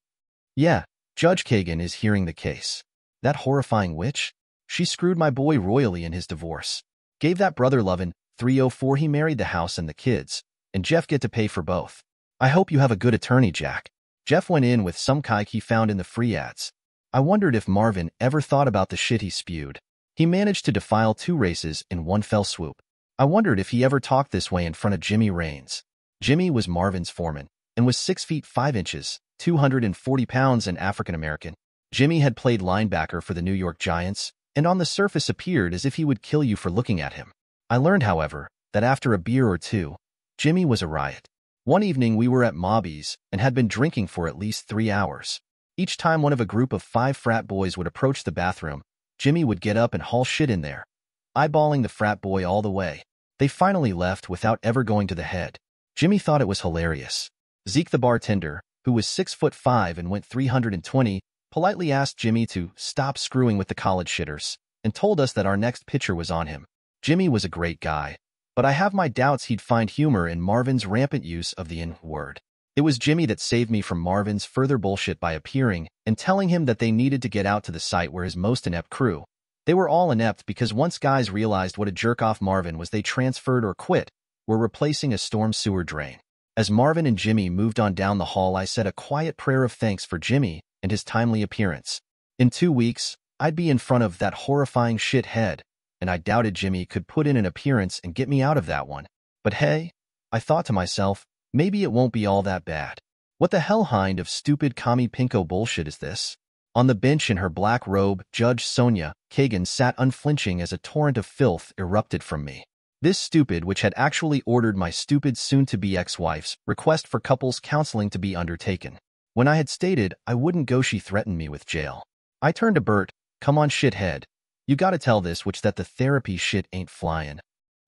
B: Yeah, Judge Kagan is hearing the case. That horrifying witch? She screwed my boy royally in his divorce. Gave that brother lovin' 304 he married the house and the kids, and Jeff get to pay for both. I hope you have a good attorney, Jack. Jeff went in with some kike he found in the free ads. I wondered if Marvin ever thought about the shit he spewed. He managed to defile two races in one fell swoop. I wondered if he ever talked this way in front of Jimmy Raines. Jimmy was Marvin's foreman and was 6 feet 5 inches, 240 pounds and African-American. Jimmy had played linebacker for the New York Giants and on the surface appeared as if he would kill you for looking at him. I learned, however, that after a beer or two, Jimmy was a riot. One evening we were at Mobby's and had been drinking for at least three hours. Each time one of a group of five frat boys would approach the bathroom, Jimmy would get up and haul shit in there, eyeballing the frat boy all the way. They finally left without ever going to the head. Jimmy thought it was hilarious. Zeke the bartender, who was six foot five and went 320, politely asked Jimmy to stop screwing with the college shitters and told us that our next pitcher was on him. Jimmy was a great guy, but I have my doubts he'd find humor in Marvin's rampant use of the N-word. It was Jimmy that saved me from Marvin's further bullshit by appearing and telling him that they needed to get out to the site where his most inept crew. They were all inept because once guys realized what a jerk-off Marvin was they transferred or quit, were replacing a storm sewer drain. As Marvin and Jimmy moved on down the hall I said a quiet prayer of thanks for Jimmy and his timely appearance. In two weeks, I'd be in front of that horrifying shithead, and I doubted Jimmy could put in an appearance and get me out of that one. But hey, I thought to myself, maybe it won't be all that bad. What the hell kind of stupid commie pinko bullshit is this? On the bench in her black robe, Judge Sonia Kagan sat unflinching as a torrent of filth erupted from me. This stupid, which had actually ordered my stupid soon-to-be ex-wife's request for couples counseling to be undertaken. When I had stated I wouldn't go she threatened me with jail. I turned to Burt, come on shithead. You gotta tell this which that the therapy shit ain't flying.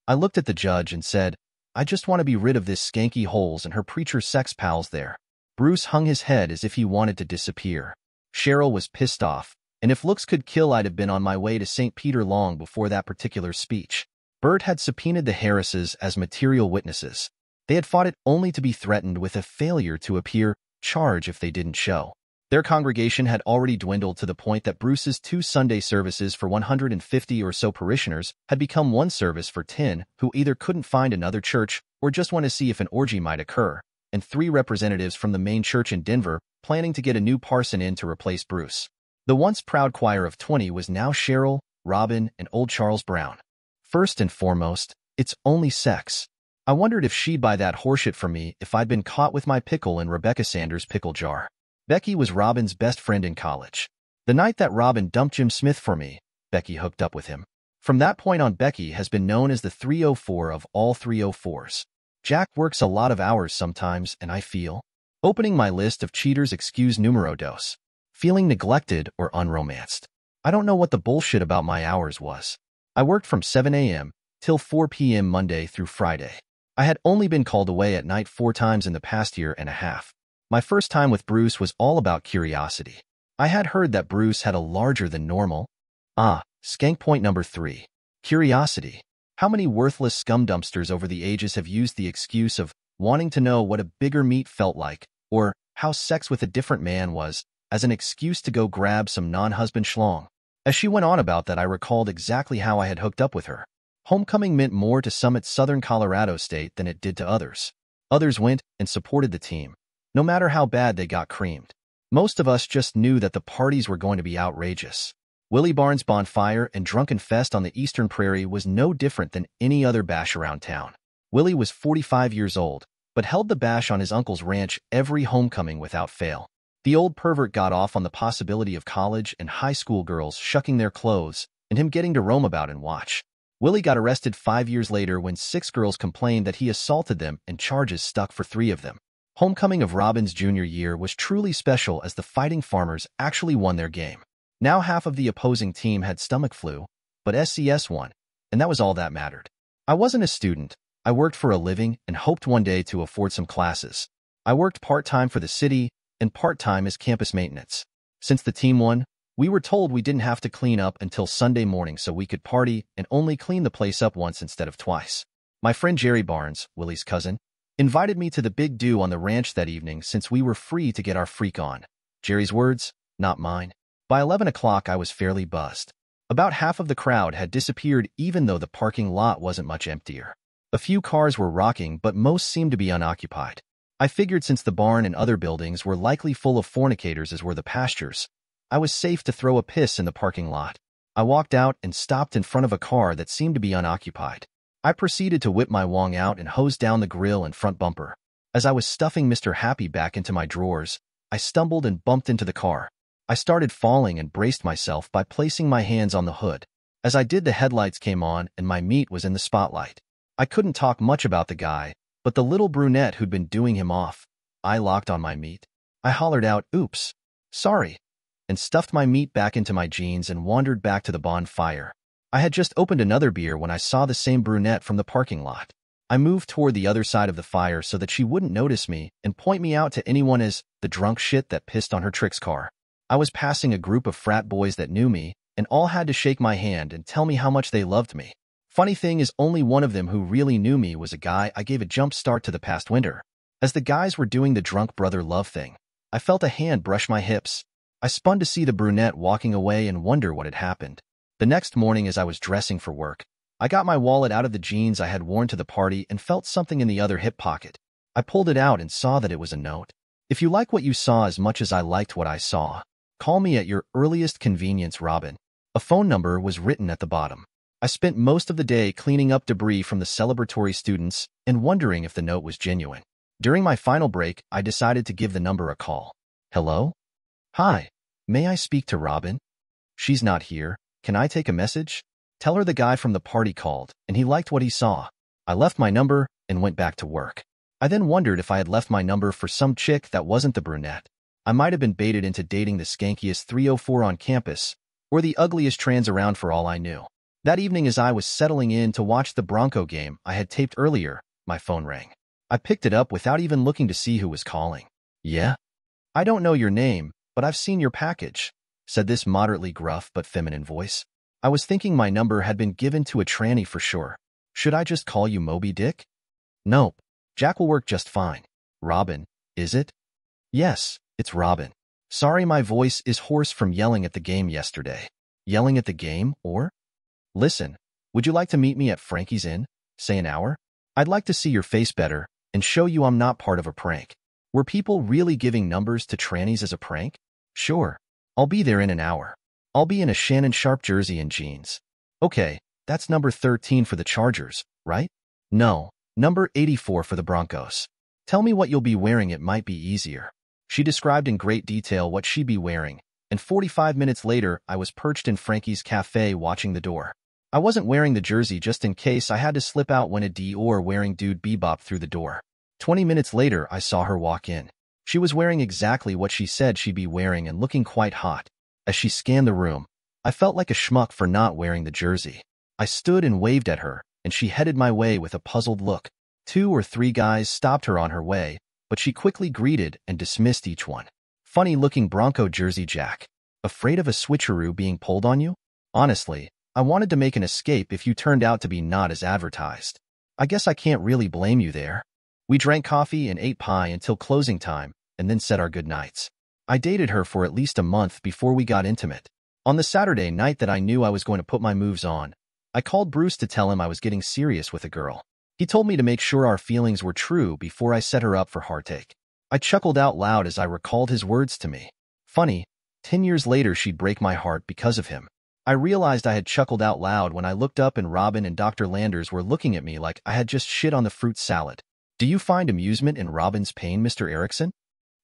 B: I looked at the judge and said, I just want to be rid of this skanky holes and her preacher sex pals there. Bruce hung his head as if he wanted to disappear. Cheryl was pissed off, and if looks could kill I'd have been on my way to St. Peter long before that particular speech. Burt had subpoenaed the Harrises as material witnesses. They had fought it only to be threatened with a failure to appear charge if they didn't show. Their congregation had already dwindled to the point that Bruce's two Sunday services for 150 or so parishioners had become one service for 10 who either couldn't find another church or just want to see if an orgy might occur, and three representatives from the main church in Denver planning to get a new parson in to replace Bruce. The once proud choir of 20 was now Cheryl, Robin, and old Charles Brown. First and foremost, it's only sex. I wondered if she'd buy that horseshit for me if I'd been caught with my pickle in Rebecca Sanders' pickle jar. Becky was Robin's best friend in college. The night that Robin dumped Jim Smith for me, Becky hooked up with him. From that point on, Becky has been known as the 304 of all 304s. Jack works a lot of hours sometimes, and I feel, opening my list of cheaters excuse numero dos, feeling neglected or unromanced. I don't know what the bullshit about my hours was. I worked from 7 a.m. till 4 p.m. Monday through Friday. I had only been called away at night four times in the past year and a half. My first time with Bruce was all about curiosity. I had heard that Bruce had a larger than normal. Ah, skank point number three. Curiosity. How many worthless scum dumpsters over the ages have used the excuse of wanting to know what a bigger meat felt like, or how sex with a different man was, as an excuse to go grab some non-husband schlong. As she went on about that, I recalled exactly how I had hooked up with her. Homecoming meant more to some at Southern Colorado State than it did to others. Others went and supported the team, no matter how bad they got creamed. Most of us just knew that the parties were going to be outrageous. Willie Barnes' bonfire and drunken fest on the eastern prairie was no different than any other bash around town. Willie was 45 years old, but held the bash on his uncle's ranch every homecoming without fail. The old pervert got off on the possibility of college and high school girls shucking their clothes and him getting to roam about and watch. Willie got arrested five years later when six girls complained that he assaulted them and charges stuck for three of them. Homecoming of Robin's junior year was truly special as the Fighting Farmers actually won their game. Now half of the opposing team had stomach flu, but SCS won, and that was all that mattered. I wasn't a student. I worked for a living and hoped one day to afford some classes. I worked part-time for the city and part-time as campus maintenance. Since the team won, we were told we didn't have to clean up until Sunday morning so we could party and only clean the place up once instead of twice. My friend Jerry Barnes, Willie's cousin, invited me to the big do on the ranch that evening since we were free to get our freak on. Jerry's words, not mine. By 11 o'clock, I was fairly buzzed. About half of the crowd had disappeared even though the parking lot wasn't much emptier. A few cars were rocking, but most seemed to be unoccupied. I figured since the barn and other buildings were likely full of fornicators as were the pastures, I was safe to throw a piss in the parking lot. I walked out and stopped in front of a car that seemed to be unoccupied. I proceeded to whip my wong out and hose down the grill and front bumper. As I was stuffing Mr. Happy back into my drawers, I stumbled and bumped into the car. I started falling and braced myself by placing my hands on the hood. As I did, the headlights came on and my meat was in the spotlight. I couldn't talk much about the guy, but the little brunette who'd been doing him off, I locked on my meat. I hollered out, oops. Sorry, and stuffed my meat back into my jeans and wandered back to the bonfire. I had just opened another beer when I saw the same brunette from the parking lot. I moved toward the other side of the fire so that she wouldn't notice me and point me out to anyone as the drunk shit that pissed on her Trix car. I was passing a group of frat boys that knew me and all had to shake my hand and tell me how much they loved me. Funny thing is only one of them who really knew me was a guy I gave a jump start to the past winter. As the guys were doing the drunk brother love thing, I felt a hand brush my hips. I spun to see the brunette walking away and wonder what had happened. The next morning as I was dressing for work, I got my wallet out of the jeans I had worn to the party and felt something in the other hip pocket. I pulled it out and saw that it was a note. If you like what you saw as much as I liked what I saw, Call me at your earliest convenience, Robin. A phone number was written at the bottom. I spent most of the day cleaning up debris from the celebratory students and wondering if the note was genuine. During my final break, I decided to give the number a call. Hello? Hi. May I speak to Robin? She's not here. Can I take a message? Tell her the guy from the party called, and he liked what he saw. I left my number and went back to work. I then wondered if I had left my number for some chick that wasn't the brunette. I might have been baited into dating the skankiest 304 on campus, or the ugliest trans around for all I knew. That evening as I was settling in to watch the Bronco game I had taped earlier, my phone rang. I picked it up without even looking to see who was calling. Yeah? I don't know your name, but I've seen your package, said this moderately gruff but feminine voice. I was thinking my number had been given to a tranny for sure. Should I just call you Moby Dick? Nope. Jack will work just fine. Robin, is it? Yes, it's Robin. Sorry my voice is hoarse from yelling at the game yesterday. Yelling at the game, or? Listen, would you like to meet me at Frankie's Inn, say an hour? I'd like to see your face better and show you I'm not part of a prank. Were people really giving numbers to trannies as a prank? Sure. I'll be there in an hour. I'll be in a Shannon Sharpe jersey and jeans. Okay, that's number 13 for the Chargers, right? No, number 84 for the Broncos. Tell me what you'll be wearing it might be easier. She described in great detail what she'd be wearing, and 45 minutes later, I was perched in Frankie's cafe watching the door. I wasn't wearing the jersey just in case I had to slip out when a Dior-wearing dude bebopped through the door. 20 minutes later, I saw her walk in. She was wearing exactly what she said she'd be wearing and looking quite hot. As she scanned the room, I felt like a schmuck for not wearing the jersey. I stood and waved at her, and she headed my way with a puzzled look. Two or three guys stopped her on her way, but she quickly greeted and dismissed each one. Funny-looking Bronco jersey Jack. Afraid of a switcheroo being pulled on you? Honestly, I wanted to make an escape if you turned out to be not as advertised. I guess I can't really blame you there. We drank coffee and ate pie until closing time, and then said our goodnights. I dated her for at least a month before we got intimate. On the Saturday night that I knew I was going to put my moves on, I called Bruce to tell him I was getting serious with a girl. He told me to make sure our feelings were true before I set her up for heartache. I chuckled out loud as I recalled his words to me. Funny, ten years later she'd break my heart because of him. I realized I had chuckled out loud when I looked up and Robin and Dr. Landers were looking at me like I had just shit on the fruit salad. Do you find amusement in Robin's pain, Mr. Erickson?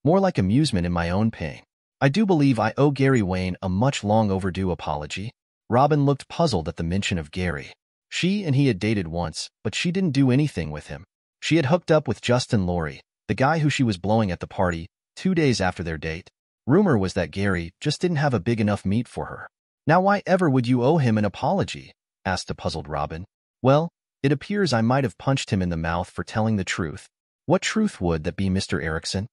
B: More like amusement in my own pain. I do believe I owe Gary Wayne a much long overdue apology. Robin looked puzzled at the mention of Gary. She and he had dated once, but she didn't do anything with him. She had hooked up with Justin Laurie, the guy who she was blowing at the party, two days after their date. Rumor was that Gary just didn't have a big enough meat for her. Now why ever would you owe him an apology? asked the puzzled Robin. Well, it appears I might have punched him in the mouth for telling the truth. What truth would that be, Mr. Erickson?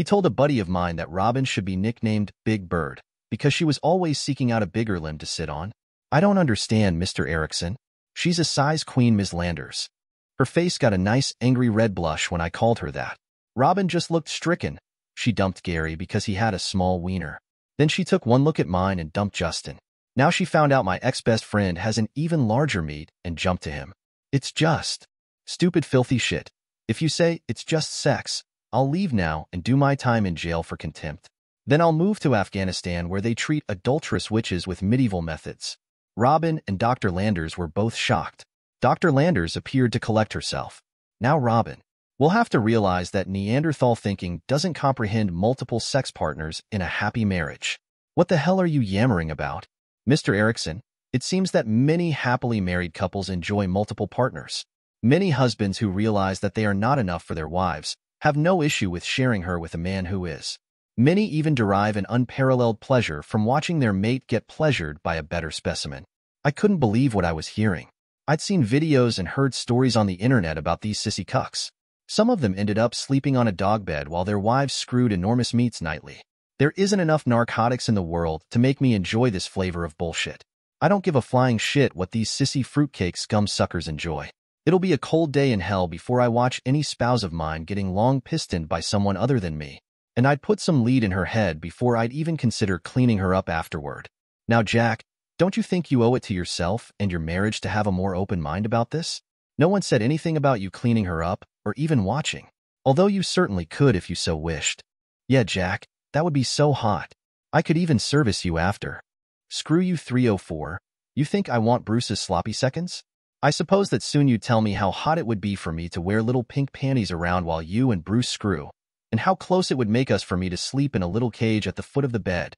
B: He told a buddy of mine that Robin should be nicknamed Big Bird because she was always seeking out a bigger limb to sit on. I don't understand, Mr. Erickson. She's a size queen, Ms. Landers. Her face got a nice angry red blush when I called her that. Robin just looked stricken. She dumped Gary because he had a small wiener. Then she took one look at mine and dumped Justin. Now she found out my ex-best friend has an even larger meat and jumped to him. It's just stupid filthy shit. If you say it's just sex, I'll leave now and do my time in jail for contempt. Then I'll move to Afghanistan where they treat adulterous witches with medieval methods. Robin and Dr. Landers were both shocked. Dr. Landers appeared to collect herself. Now Robin. We'll have to realize that Neanderthal thinking doesn't comprehend multiple sex partners in a happy marriage. What the hell are you yammering about? Mr. Erickson, it seems that many happily married couples enjoy multiple partners. Many husbands who realize that they are not enough for their wives have no issue with sharing her with a man who is. Many even derive an unparalleled pleasure from watching their mate get pleasured by a better specimen. I couldn't believe what I was hearing. I'd seen videos and heard stories on the internet about these sissy cucks. Some of them ended up sleeping on a dog bed while their wives screwed enormous meats nightly. There isn't enough narcotics in the world to make me enjoy this flavor of bullshit. I don't give a flying shit what these sissy fruitcake scum suckers enjoy. It'll be a cold day in hell before I watch any spouse of mine getting long pistoned by someone other than me. And I'd put some lead in her head before I'd even consider cleaning her up afterward. Now, Jack, don't you think you owe it to yourself and your marriage to have a more open mind about this? No one said anything about you cleaning her up or even watching, although you certainly could if you so wished. Yeah, Jack, that would be so hot. I could even service you after. Screw you 304. You think I want Bruce's sloppy seconds? I suppose that soon you'd tell me how hot it would be for me to wear little pink panties around while you and Bruce screw, and how close it would make us for me to sleep in a little cage at the foot of the bed.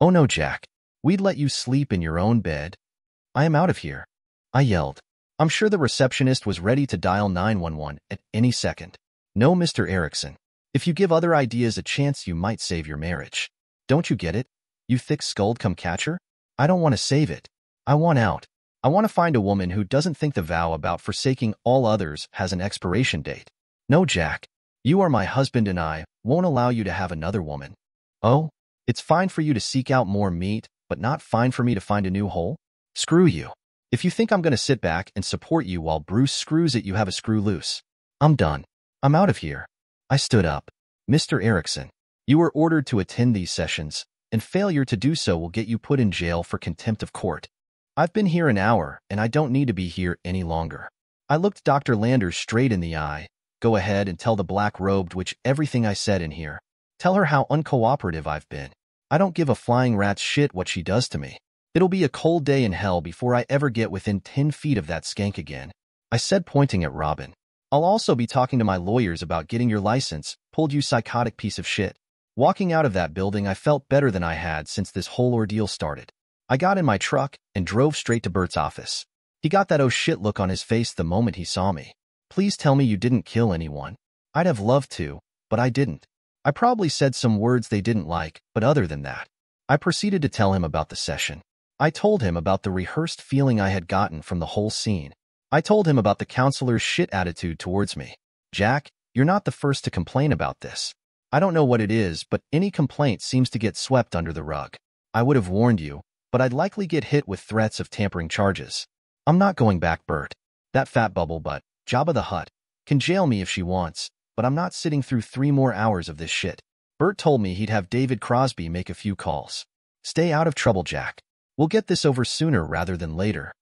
B: Oh no, Jack. We'd let you sleep in your own bed. I am out of here. I yelled. I'm sure the receptionist was ready to dial 911 at any second. No, Mr. Erickson. If you give other ideas a chance, you might save your marriage. Don't you get it? You thick-skulled come catcher? I don't want to save it. I want out. I want to find a woman who doesn't think the vow about forsaking all others has an expiration date. No, Jack. You are my husband and I won't allow you to have another woman. Oh, it's fine for you to seek out more meat, but not fine for me to find a new hole? Screw you. If you think I'm going to sit back and support you while Bruce screws it, you have a screw loose. I'm done. I'm out of here. I stood up. Mr. Erickson, you were ordered to attend these sessions, and failure to do so will get you put in jail for contempt of court. I've been here an hour, and I don't need to be here any longer. I looked Dr. Landers straight in the eye. Go ahead and tell the black-robed witch everything I said in here. Tell her how uncooperative I've been. I don't give a flying rat's shit what she does to me. It'll be a cold day in hell before I ever get within 10 feet of that skank again. I said pointing at Robin. I'll also be talking to my lawyers about getting your license, pulled you psychotic piece of shit. Walking out of that building, I felt better than I had since this whole ordeal started. I got in my truck and drove straight to Burt's office. He got that oh shit look on his face the moment he saw me. Please tell me you didn't kill anyone. I'd have loved to, but I didn't. I probably said some words they didn't like, but other than that, I proceeded to tell him about the session. I told him about the rehearsed feeling I had gotten from the whole scene. I told him about the counselor's shit attitude towards me. Jack, you're not the first to complain about this. I don't know what it is, but any complaint seems to get swept under the rug. I would have warned you, but I'd likely get hit with threats of tampering charges. I'm not going back, Burt. That fat bubble butt, Jabba the Hutt, can jail me if she wants, but I'm not sitting through three more hours of this shit. Burt told me he'd have David Crosby make a few calls. Stay out of trouble, Jack. We'll get this over sooner rather than later.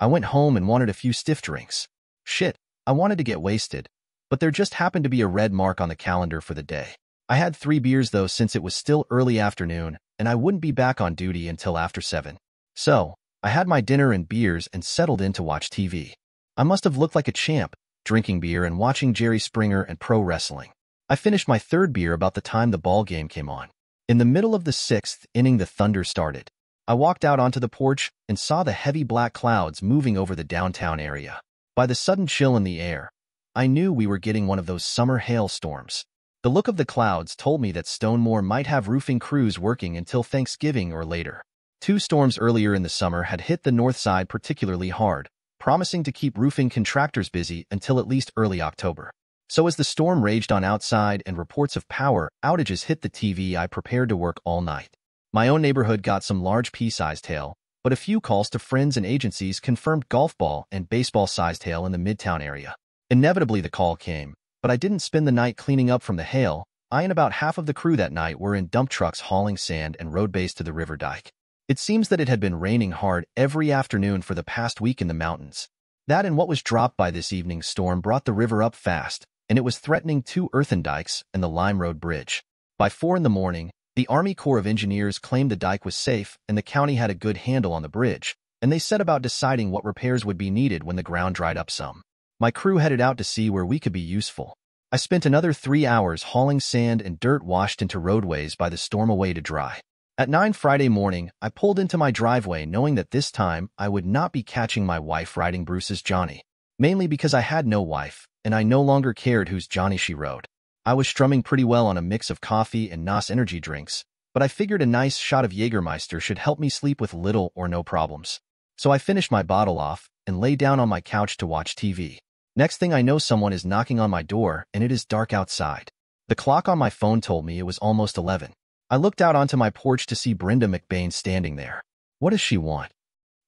B: I went home and wanted a few stiff drinks. Shit, I wanted to get wasted, but there just happened to be a red mark on the calendar for the day. I had three beers though since it was still early afternoon, and I wouldn't be back on duty until after seven. So, I had my dinner and beers and settled in to watch TV. I must have looked like a champ, drinking beer and watching Jerry Springer and pro wrestling. I finished my third beer about the time the ball game came on. In the middle of the sixth inning, the thunder started. I walked out onto the porch and saw the heavy black clouds moving over the downtown area. By the sudden chill in the air, I knew we were getting one of those summer hailstorms. The look of the clouds told me that Stonemoor might have roofing crews working until Thanksgiving or later. Two storms earlier in the summer had hit the north side particularly hard, promising to keep roofing contractors busy until at least early October. So as the storm raged on outside and reports of power outages hit the TV, I prepared to work all night. My own neighborhood got some large pea-sized hail, but a few calls to friends and agencies confirmed golf ball and baseball-sized hail in the Midtown area. Inevitably, the call came, but I didn't spend the night cleaning up from the hail. I and about half of the crew that night were in dump trucks hauling sand and road base to the river dike. It seems that it had been raining hard every afternoon for the past week in the mountains. That and what was dropped by this evening's storm brought the river up fast, and it was threatening two earthen dikes and the Lime Road Bridge. By four in the morning, the Army Corps of Engineers claimed the dike was safe and the county had a good handle on the bridge, and they set about deciding what repairs would be needed when the ground dried up some. My crew headed out to see where we could be useful. I spent another three hours hauling sand and dirt washed into roadways by the storm away to dry. At 9 Friday morning, I pulled into my driveway knowing that this time I would not be catching my wife riding Bruce's Johnny, mainly because I had no wife, and I no longer cared whose Johnny she rode. I was strumming pretty well on a mix of coffee and NOS energy drinks, but I figured a nice shot of Jägermeister should help me sleep with little or no problems. So I finished my bottle off and lay down on my couch to watch TV. Next thing I know someone is knocking on my door and it is dark outside. The clock on my phone told me it was almost 11. I looked out onto my porch to see Brenda McBain standing there. What does she want?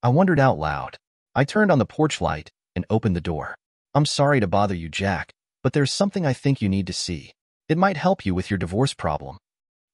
B: I wondered out loud. I turned on the porch light and opened the door. I'm sorry to bother you, Jack, but there's something I think you need to see. It might help you with your divorce problem.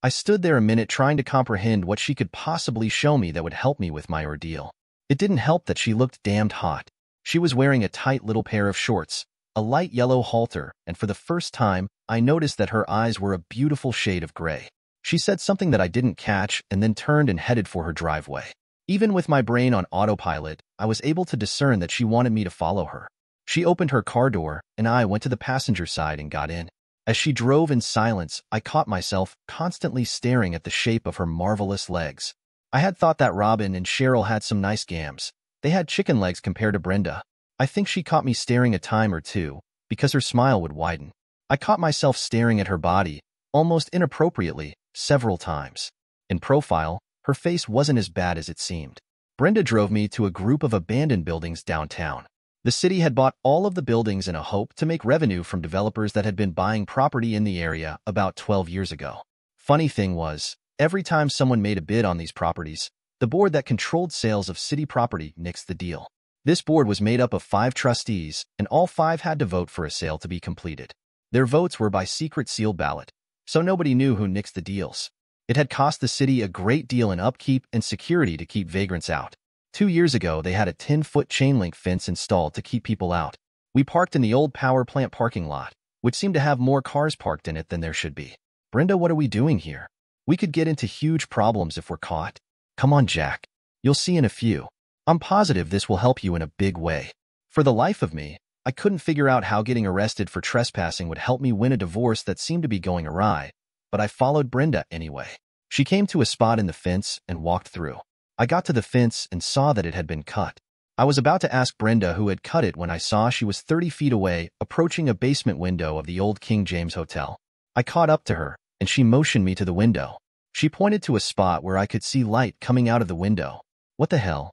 B: I stood there a minute trying to comprehend what she could possibly show me that would help me with my ordeal. It didn't help that she looked damned hot. She was wearing a tight little pair of shorts, a light yellow halter, and for the first time, I noticed that her eyes were a beautiful shade of gray. She said something that I didn't catch and then turned and headed for her driveway. Even with my brain on autopilot, I was able to discern that she wanted me to follow her. She opened her car door, and I went to the passenger side and got in. As she drove in silence, I caught myself constantly staring at the shape of her marvelous legs. I had thought that Robin and Cheryl had some nice gams. They had chicken legs compared to Brenda. I think she caught me staring a time or two, because her smile would widen. I caught myself staring at her body, almost inappropriately, several times. In profile, her face wasn't as bad as it seemed. Brenda drove me to a group of abandoned buildings downtown. The city had bought all of the buildings in a hope to make revenue from developers that had been buying property in the area about 12 years ago. Funny thing was, every time someone made a bid on these properties, the board that controlled sales of city property nixed the deal. This board was made up of five trustees, and all five had to vote for a sale to be completed. Their votes were by secret sealed ballot, so nobody knew who nixed the deals. It had cost the city a great deal in upkeep and security to keep vagrants out. Two years ago, they had a 10-foot chain link fence installed to keep people out. We parked in the old power plant parking lot, which seemed to have more cars parked in it than there should be. Brenda, what are we doing here? We could get into huge problems if we're caught. Come on, Jack. You'll see in a few. I'm positive this will help you in a big way. For the life of me, I couldn't figure out how getting arrested for trespassing would help me win a divorce that seemed to be going awry, but I followed Brenda anyway. She came to a spot in the fence and walked through. I got to the fence and saw that it had been cut. I was about to ask Brenda who had cut it when I saw she was 30 feet away, approaching a basement window of the old King James Hotel. I caught up to her, and she motioned me to the window. She pointed to a spot where I could see light coming out of the window. What the hell?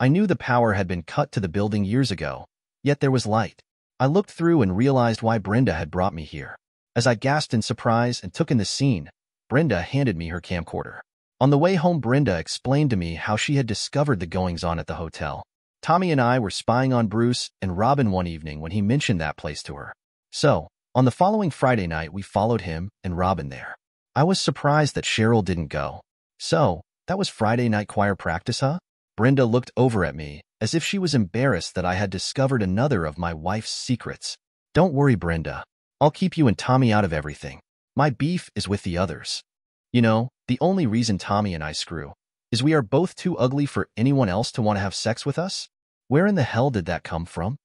B: I knew the power had been cut to the building years ago, yet there was light. I looked through and realized why Brenda had brought me here. As I gasped in surprise and took in the scene, Brenda handed me her camcorder. On the way home, Brenda explained to me how she had discovered the goings-on at the hotel. Tommy and I were spying on Bruce and Robin one evening when he mentioned that place to her. So, on the following Friday night, we followed him and Robin there. I was surprised that Cheryl didn't go. So, that was Friday night choir practice, huh? Brenda looked over at me, as if she was embarrassed that I had discovered another of my wife's secrets. Don't worry, Brenda. I'll keep you and Tommy out of everything. My beef is with the others. You know, the only reason Tommy and I screw is we are both too ugly for anyone else to want to have sex with us? Where in the hell did that come from?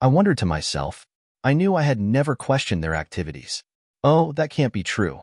B: I wondered to myself. I knew I had never questioned their activities. Oh, that can't be true.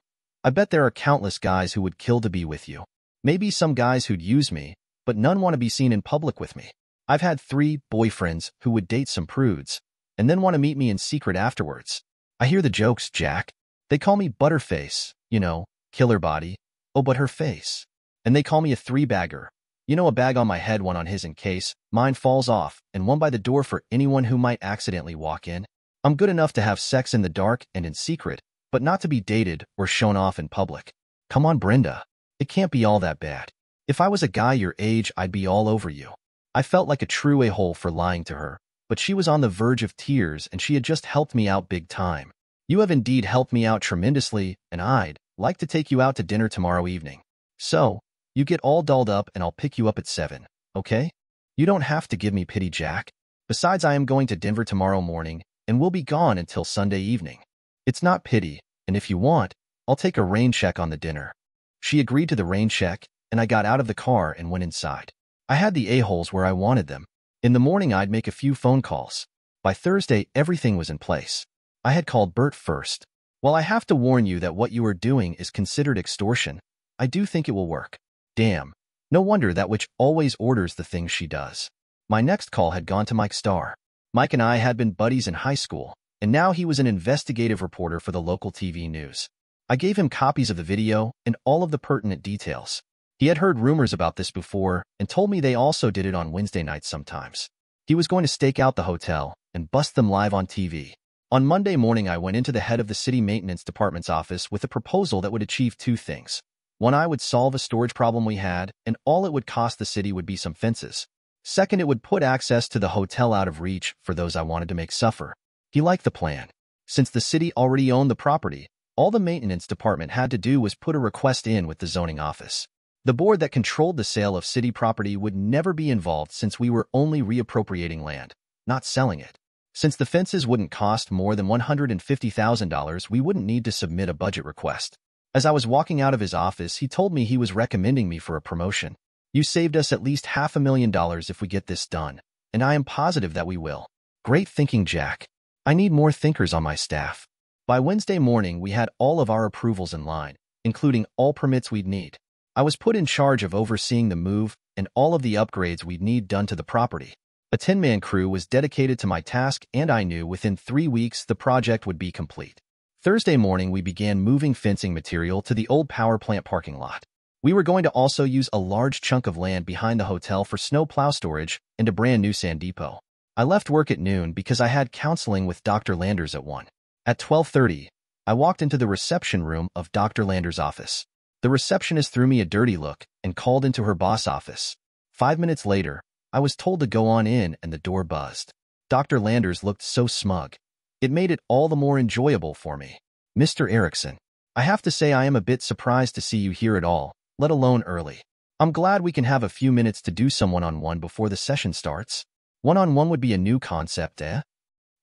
B: I bet there are countless guys who would kill to be with you. Maybe some guys who'd use me, but none want to be seen in public with me. I've had three boyfriends who would date some prudes, and then want to meet me in secret afterwards. I hear the jokes, Jack. They call me Butterface, you know, Killer body. Oh, but her face. And they call me a three-bagger. You know a bag on my head, one on his in case. Mine falls off, and one by the door for anyone who might accidentally walk in. I'm good enough to have sex in the dark and in secret, but not to be dated or shown off in public. Come on, Brenda. It can't be all that bad. If I was a guy your age, I'd be all over you. I felt like a true a-hole for lying to her, but she was on the verge of tears and she had just helped me out big time. You have indeed helped me out tremendously, and I'd, like to take you out to dinner tomorrow evening. So, you get all dolled up and I'll pick you up at 7, okay? You don't have to give me pity, Jack. Besides, I am going to Denver tomorrow morning and we'll be gone until Sunday evening. It's not pity, and if you want, I'll take a rain check on the dinner. She agreed to the rain check, and I got out of the car and went inside. I had the a-holes where I wanted them. In the morning, I'd make a few phone calls. By Thursday, everything was in place. I had called Burt first, while I have to warn you that what you are doing is considered extortion, I do think it will work. Damn. No wonder that witch always orders the things she does. My next call had gone to Mike Starr. Mike and I had been buddies in high school, and now he was an investigative reporter for the local TV news. I gave him copies of the video and all of the pertinent details. He had heard rumors about this before and told me they also did it on Wednesday nights sometimes. He was going to stake out the hotel and bust them live on TV. On Monday morning, I went into the head of the city maintenance department's office with a proposal that would achieve two things. One, I would solve a storage problem we had, and all it would cost the city would be some fences. Second, it would put access to the hotel out of reach for those I wanted to make suffer. He liked the plan. Since the city already owned the property, all the maintenance department had to do was put a request in with the zoning office. The board that controlled the sale of city property would never be involved since we were only reappropriating land, not selling it. Since the fences wouldn't cost more than $150,000, we wouldn't need to submit a budget request. As I was walking out of his office, he told me he was recommending me for a promotion. You saved us at least half a million dollars if we get this done, and I am positive that we will. Great thinking, Jack. I need more thinkers on my staff. By Wednesday morning, we had all of our approvals in line, including all permits we'd need. I was put in charge of overseeing the move and all of the upgrades we'd need done to the property. A 10-man crew was dedicated to my task, and I knew within three weeks the project would be complete. Thursday morning, we began moving fencing material to the old power plant parking lot. We were going to also use a large chunk of land behind the hotel for snow plow storage and a brand new sand depot. I left work at noon because I had counseling with Dr. Landers at 1. At 12.30, I walked into the reception room of Dr. Landers' office. The receptionist threw me a dirty look and called into her boss office. Five minutes later, I was told to go on in and the door buzzed. Dr. Landers looked so smug. It made it all the more enjoyable for me. Mr. Erickson, I have to say I am a bit surprised to see you here at all, let alone early. I'm glad we can have a few minutes to do some one-on-one before the session starts. One-on-one would be a new concept, eh?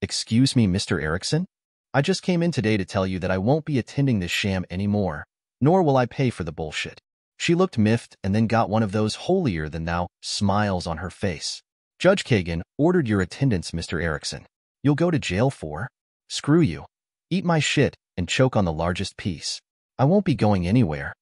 B: Excuse me, Mr. Erickson? I just came in today to tell you that I won't be attending this sham anymore, nor will I pay for the bullshit. She looked miffed and then got one of those holier-than-thou smiles on her face. Judge Kagan ordered your attendance, Mr. Erickson. You'll go to jail for? Screw you. Eat my shit and choke on the largest piece. I won't be going anywhere.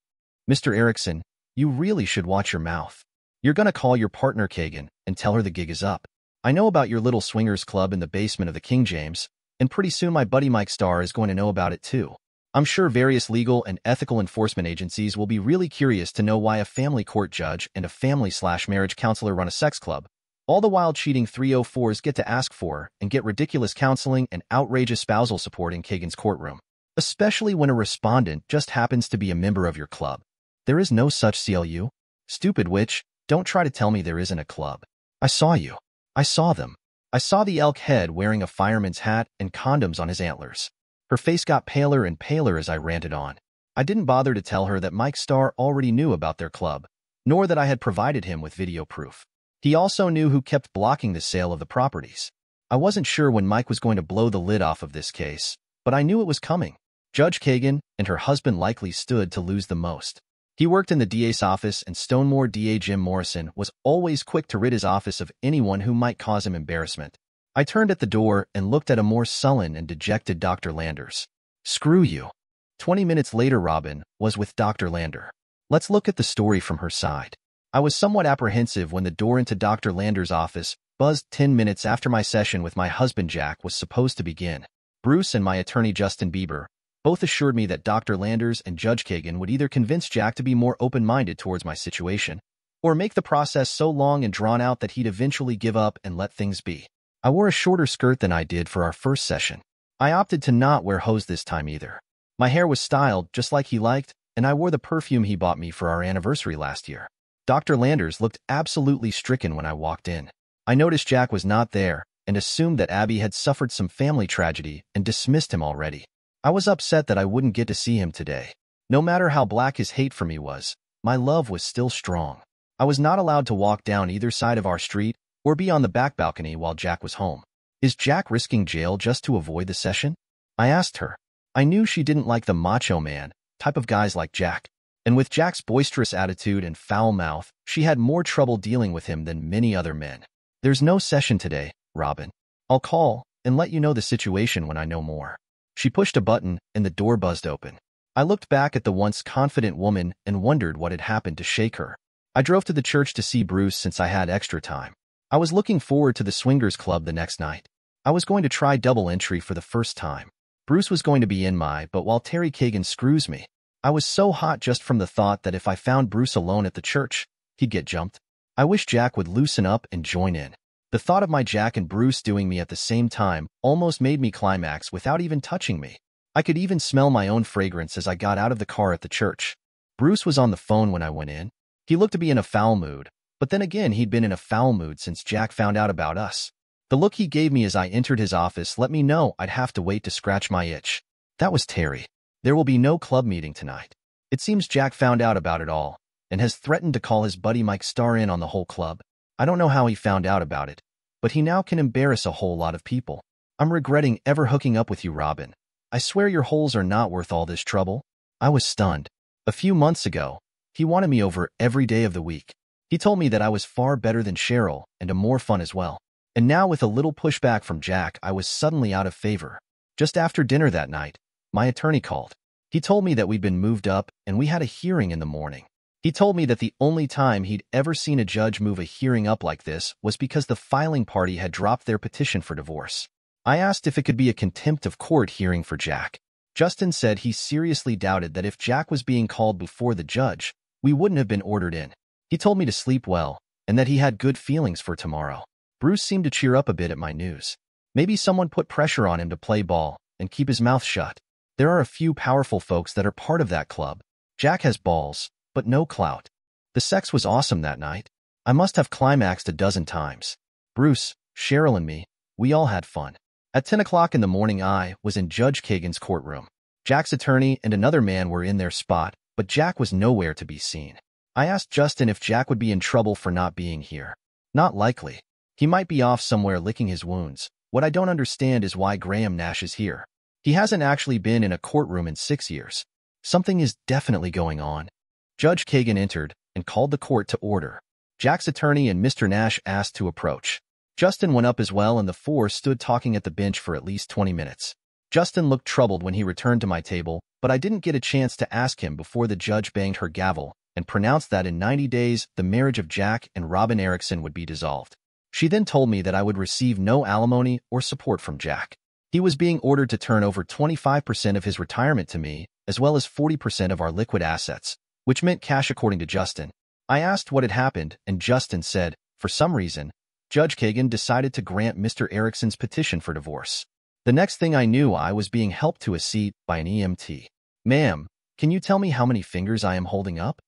B: Mr. Erickson, you really should watch your mouth. You're gonna call your partner Kagan and tell her the gig is up. I know about your little swingers club in the basement of the King James, and pretty soon my buddy Mike Starr is going to know about it too. I'm sure various legal and ethical enforcement agencies will be really curious to know why a family court judge and a family-slash-marriage counselor run a sex club, all the while cheating 304s get to ask for and get ridiculous counseling and outrageous spousal support in Kagan's courtroom, especially when a respondent just happens to be a member of your club. There is no such CLU. Stupid witch, don't try to tell me there isn't a club. I saw you. I saw them. I saw the elk head wearing a fireman's hat and condoms on his antlers. Her face got paler and paler as I ranted on. I didn't bother to tell her that Mike Starr already knew about their club, nor that I had provided him with video proof. He also knew who kept blocking the sale of the properties. I wasn't sure when Mike was going to blow the lid off of this case, but I knew it was coming. Judge Kagan and her husband likely stood to lose the most. He worked in the DA's office, and Stonemore DA Jim Morrison was always quick to rid his office of anyone who might cause him embarrassment. I turned at the door and looked at a more sullen and dejected Dr. Landers. Screw you. Twenty minutes later, Robin was with Dr. Lander. Let's look at the story from her side. I was somewhat apprehensive when the door into Dr. Lander's office buzzed 10 minutes after my session with my husband Jack was supposed to begin. Bruce and my attorney Justin Bieber both assured me that Dr. Landers and Judge Kagan would either convince Jack to be more open-minded towards my situation or make the process so long and drawn out that he'd eventually give up and let things be. I wore a shorter skirt than I did for our first session. I opted to not wear hose this time either. My hair was styled just like he liked, and I wore the perfume he bought me for our anniversary last year. Dr. Landers looked absolutely stricken when I walked in. I noticed Jack was not there and assumed that Abby had suffered some family tragedy and dismissed him already. I was upset that I wouldn't get to see him today. No matter how black his hate for me was, my love was still strong. I was not allowed to walk down either side of our street or be on the back balcony while Jack was home. Is Jack risking jail just to avoid the session? I asked her. I knew she didn't like the macho man, type of guys like Jack. And with Jack's boisterous attitude and foul mouth, she had more trouble dealing with him than many other men. There's no session today, Robin. I'll call and let you know the situation when I know more. She pushed a button and the door buzzed open. I looked back at the once confident woman and wondered what had happened to shake her. I drove to the church to see Bruce since I had extra time. I was looking forward to the Swingers Club the next night. I was going to try double entry for the first time. Bruce was going to be in my, but while Terry Kagan screws me, I was so hot just from the thought that if I found Bruce alone at the church, he'd get jumped. I wish Jack would loosen up and join in. The thought of my Jack and Bruce doing me at the same time almost made me climax without even touching me. I could even smell my own fragrance as I got out of the car at the church. Bruce was on the phone when I went in. He looked to be in a foul mood, but then again he'd been in a foul mood since Jack found out about us. The look he gave me as I entered his office let me know I'd have to wait to scratch my itch. That was Terry. There will be no club meeting tonight. It seems Jack found out about it all and has threatened to call his buddy Mike Starr in on the whole club. I don't know how he found out about it, but he now can embarrass a whole lot of people. I'm regretting ever hooking up with you, Robin. I swear your holes are not worth all this trouble. I was stunned. A few months ago, he wanted me over every day of the week. He told me that I was far better than Cheryl and a more fun as well. And now with a little pushback from Jack, I was suddenly out of favor. Just after dinner that night, my attorney called. He told me that we'd been moved up and we had a hearing in the morning. He told me that the only time he'd ever seen a judge move a hearing up like this was because the filing party had dropped their petition for divorce. I asked if it could be a contempt of court hearing for Jack. Justin said he seriously doubted that if Jack was being called before the judge, we wouldn't have been ordered in. He told me to sleep well and that he had good feelings for tomorrow. Bruce seemed to cheer up a bit at my news. Maybe someone put pressure on him to play ball and keep his mouth shut. There are a few powerful folks that are part of that club. Jack has balls, but no clout. The sex was awesome that night. I must have climaxed a dozen times. Bruce, Cheryl, and me, we all had fun. At 10 o'clock in the morning, I was in Judge Kagan's courtroom. Jack's attorney and another man were in their spot, but Jack was nowhere to be seen. I asked Justin if Jack would be in trouble for not being here. Not likely. He might be off somewhere licking his wounds. What I don't understand is why Graham Nash is here. He hasn't actually been in a courtroom in six years. Something is definitely going on. Judge Kagan entered and called the court to order. Jack's attorney and Mr. Nash asked to approach. Justin went up as well and the four stood talking at the bench for at least 20 minutes. Justin looked troubled when he returned to my table, but I didn't get a chance to ask him before the judge banged her gavel and pronounced that in 90 days, the marriage of Jack and Robin Erickson would be dissolved. She then told me that I would receive no alimony or support from Jack. He was being ordered to turn over 25% of his retirement to me, as well as 40% of our liquid assets, which meant cash according to Justin. I asked what had happened, and Justin said, for some reason, Judge Kagan decided to grant Mr. Erickson's petition for divorce. The next thing I knew, I was being helped to a seat by an EMT. Ma'am, can you tell me how many fingers I am holding up?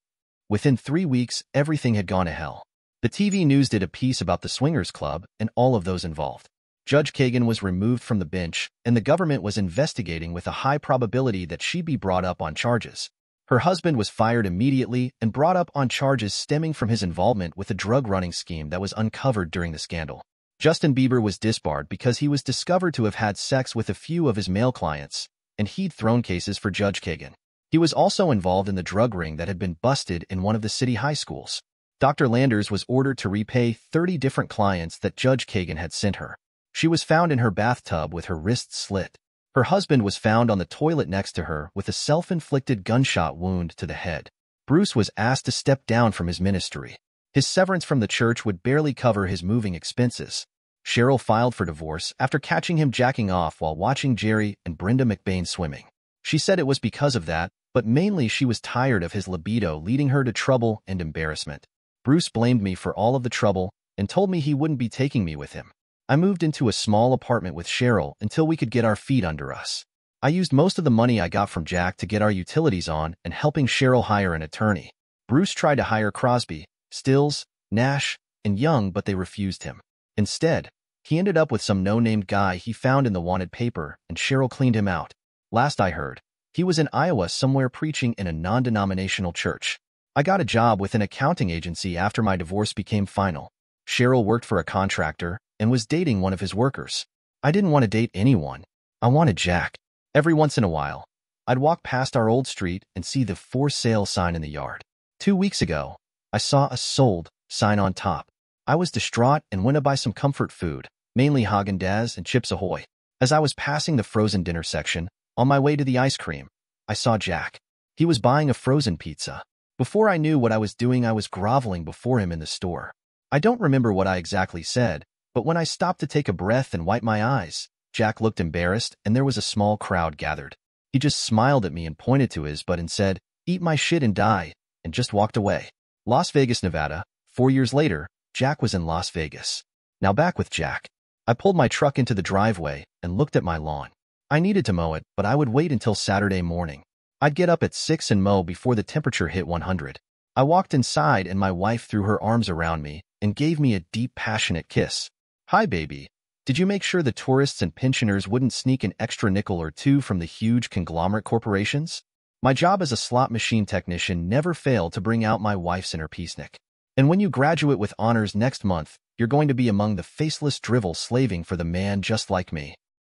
B: Within three weeks, everything had gone to hell. The TV news did a piece about the Swingers Club and all of those involved. Judge Kagan was removed from the bench, and the government was investigating with a high probability that she be brought up on charges. Her husband was fired immediately and brought up on charges stemming from his involvement with a drug-running scheme that was uncovered during the scandal. Justin Bieber was disbarred because he was discovered to have had sex with a few of his male clients, and he'd thrown cases for Judge Kagan. He was also involved in the drug ring that had been busted in one of the city high schools. Dr. Landers was ordered to repay 30 different clients that Judge Kagan had sent her. She was found in her bathtub with her wrists slit. Her husband was found on the toilet next to her with a self-inflicted gunshot wound to the head. Bruce was asked to step down from his ministry. His severance from the church would barely cover his moving expenses. Cheryl filed for divorce after catching him jacking off while watching Jerry and Brenda McBain swimming. She said it was because of that, but mainly she was tired of his libido leading her to trouble and embarrassment. Bruce blamed me for all of the trouble and told me he wouldn't be taking me with him. I moved into a small apartment with Cheryl until we could get our feet under us. I used most of the money I got from Jack to get our utilities on and helping Cheryl hire an attorney. Bruce tried to hire Crosby, Stills, Nash, and Young, but they refused him. Instead, he ended up with some no-named guy he found in the wanted paper, and Cheryl cleaned him out. Last I heard, he was in Iowa somewhere preaching in a non-denominational church. I got a job with an accounting agency after my divorce became final. Cheryl worked for a contractor, and was dating one of his workers. I didn't want to date anyone. I wanted Jack. Every once in a while, I'd walk past our old street and see the for sale sign in the yard. Two weeks ago, I saw a sold sign on top. I was distraught and went to buy some comfort food, mainly Haagen-Dazs and Chips Ahoy. As I was passing the frozen dinner section, on my way to the ice cream, I saw Jack. He was buying a frozen pizza. Before I knew what I was doing, I was groveling before him in the store. I don't remember what I exactly said, But when I stopped to take a breath and wipe my eyes, Jack looked embarrassed and there was a small crowd gathered. He just smiled at me and pointed to his butt and said, eat my shit and die, and just walked away. Las Vegas, Nevada. Four years later, Jack was in Las Vegas. Now back with Jack. I pulled my truck into the driveway and looked at my lawn. I needed to mow it, but I would wait until Saturday morning. I'd get up at 6 and mow before the temperature hit 100. I walked inside and my wife threw her arms around me and gave me a deep, passionate kiss. Hi, baby. Did you make sure the tourists and pensioners wouldn't sneak an extra nickel or two from the huge conglomerate corporations? My job as a slot machine technician never failed to bring out my wife's inner peacenik. And when you graduate with honors next month, you're going to be among the faceless drivel slaving for the man just like me.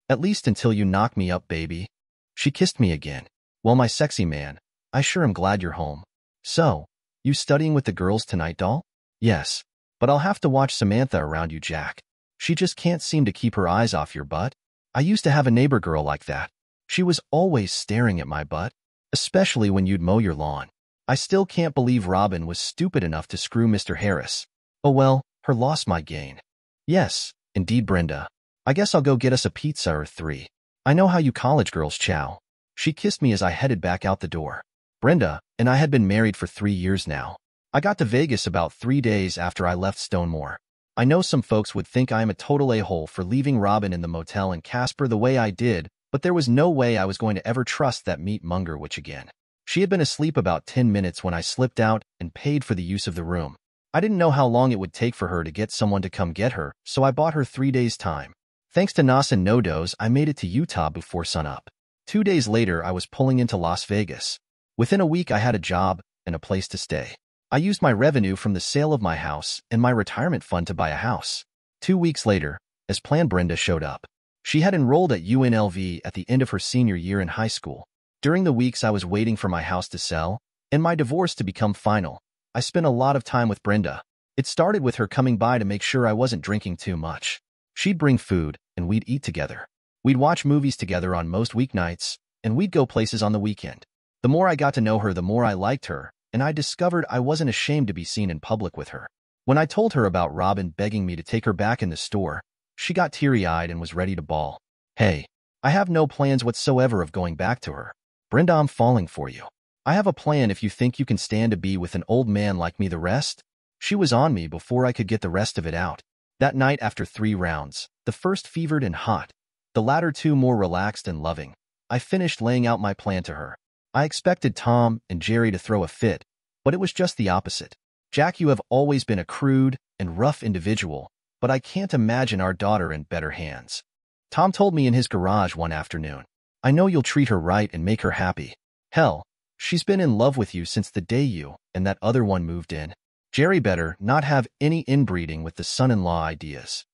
B: At least until you knock me up, baby. She kissed me again. Well, my sexy man, I sure am glad you're home. So, you studying with the girls tonight, doll? Yes. But I'll have to watch Samantha around you, Jack. She just can't seem to keep her eyes off your butt. I used to have a neighbor girl like that. She was always staring at my butt, especially when you'd mow your lawn. I still can't believe Robin was stupid enough to screw Mr. Harris. Oh well, her loss my gain. Yes, indeed, Brenda. I guess I'll go get us a pizza or three. I know how you college girls chow. She kissed me as I headed back out the door. Brenda and I had been married for three years now. I got to Vegas about three days after I left Stonemore. I know some folks would think I am a total a-hole for leaving Robin in the motel and Casper the way I did, but there was no way I was going to ever trust that meat monger witch again. She had been asleep about 10 minutes when I slipped out and paid for the use of the room. I didn't know how long it would take for her to get someone to come get her, so I bought her three days' time. Thanks to Nas and NoDoz, I made it to Utah before sunup. Two days later, I was pulling into Las Vegas. Within a week, I had a job and a place to stay. I used my revenue from the sale of my house and my retirement fund to buy a house. Two weeks later, as planned, Brenda showed up. She had enrolled at UNLV at the end of her senior year in high school. During the weeks I was waiting for my house to sell and my divorce to become final, I spent a lot of time with Brenda. It started with her coming by to make sure I wasn't drinking too much. She'd bring food, and we'd eat together. We'd watch movies together on most weeknights, and we'd go places on the weekend. The more I got to know her, the more I liked her, and I discovered I wasn't ashamed to be seen in public with her. When I told her about Robin begging me to take her back in the store, she got teary-eyed and was ready to bawl. Hey, I have no plans whatsoever of going back to her. Brenda, I'm falling for you. I have a plan if you think you can stand to be with an old man like me the rest. She was on me before I could get the rest of it out. That night after three rounds, the first fevered and hot, the latter two more relaxed and loving, I finished laying out my plan to her. I expected Tom and Jerry to throw a fit, but it was just the opposite. Jack, you have always been a crude and rough individual, but I can't imagine our daughter in better hands. Tom told me in his garage one afternoon, I know you'll treat her right and make her happy. Hell, she's been in love with you since the day you and that other one moved in. Jerry better not have any inbreeding with the son-in-law ideas.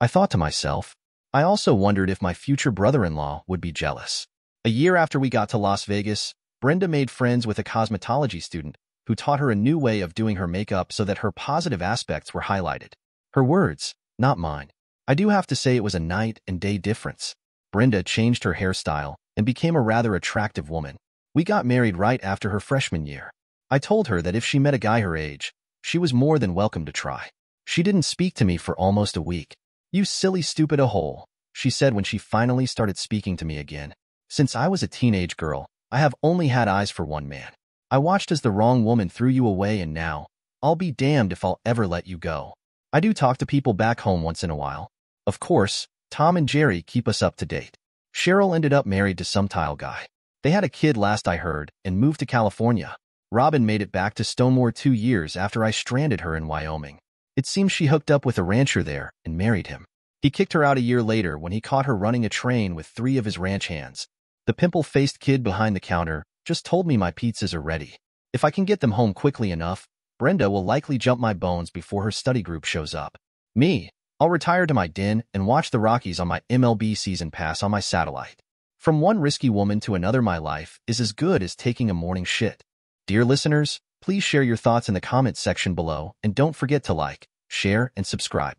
B: I thought to myself, I also wondered if my future brother-in-law would be jealous. A year after we got to Las Vegas, Brenda made friends with a cosmetology student who taught her a new way of doing her makeup so that her positive aspects were highlighted. Her words, not mine. I do have to say it was a night and day difference. Brenda changed her hairstyle and became a rather attractive woman. We got married right after her freshman year. I told her that if she met a guy her age, she was more than welcome to try. She didn't speak to me for almost a week. You silly stupid a hole, she said when she finally started speaking to me again. Since I was a teenage girl, I have only had eyes for one man. I watched as the wrong woman threw you away and now, I'll be damned if I'll ever let you go. I do talk to people back home once in a while. Of course, Tom and Jerry keep us up to date. Cheryl ended up married to some tile guy. They had a kid last I heard and moved to California. Robin made it back to Stonemore two years after I stranded her in Wyoming. It seems she hooked up with a rancher there and married him. He kicked her out a year later when he caught her running a train with three of his ranch hands. The pimple-faced kid behind the counter just told me my pizzas are ready. If I can get them home quickly enough, Brenda will likely jump my bones before her study group shows up. Me, I'll retire to my den and watch the Rockies on my MLB season pass on my satellite. From one risky woman to another my life is as good as taking a morning shit. Dear listeners, please share your thoughts in the comments section below and don't forget to like, share, and subscribe.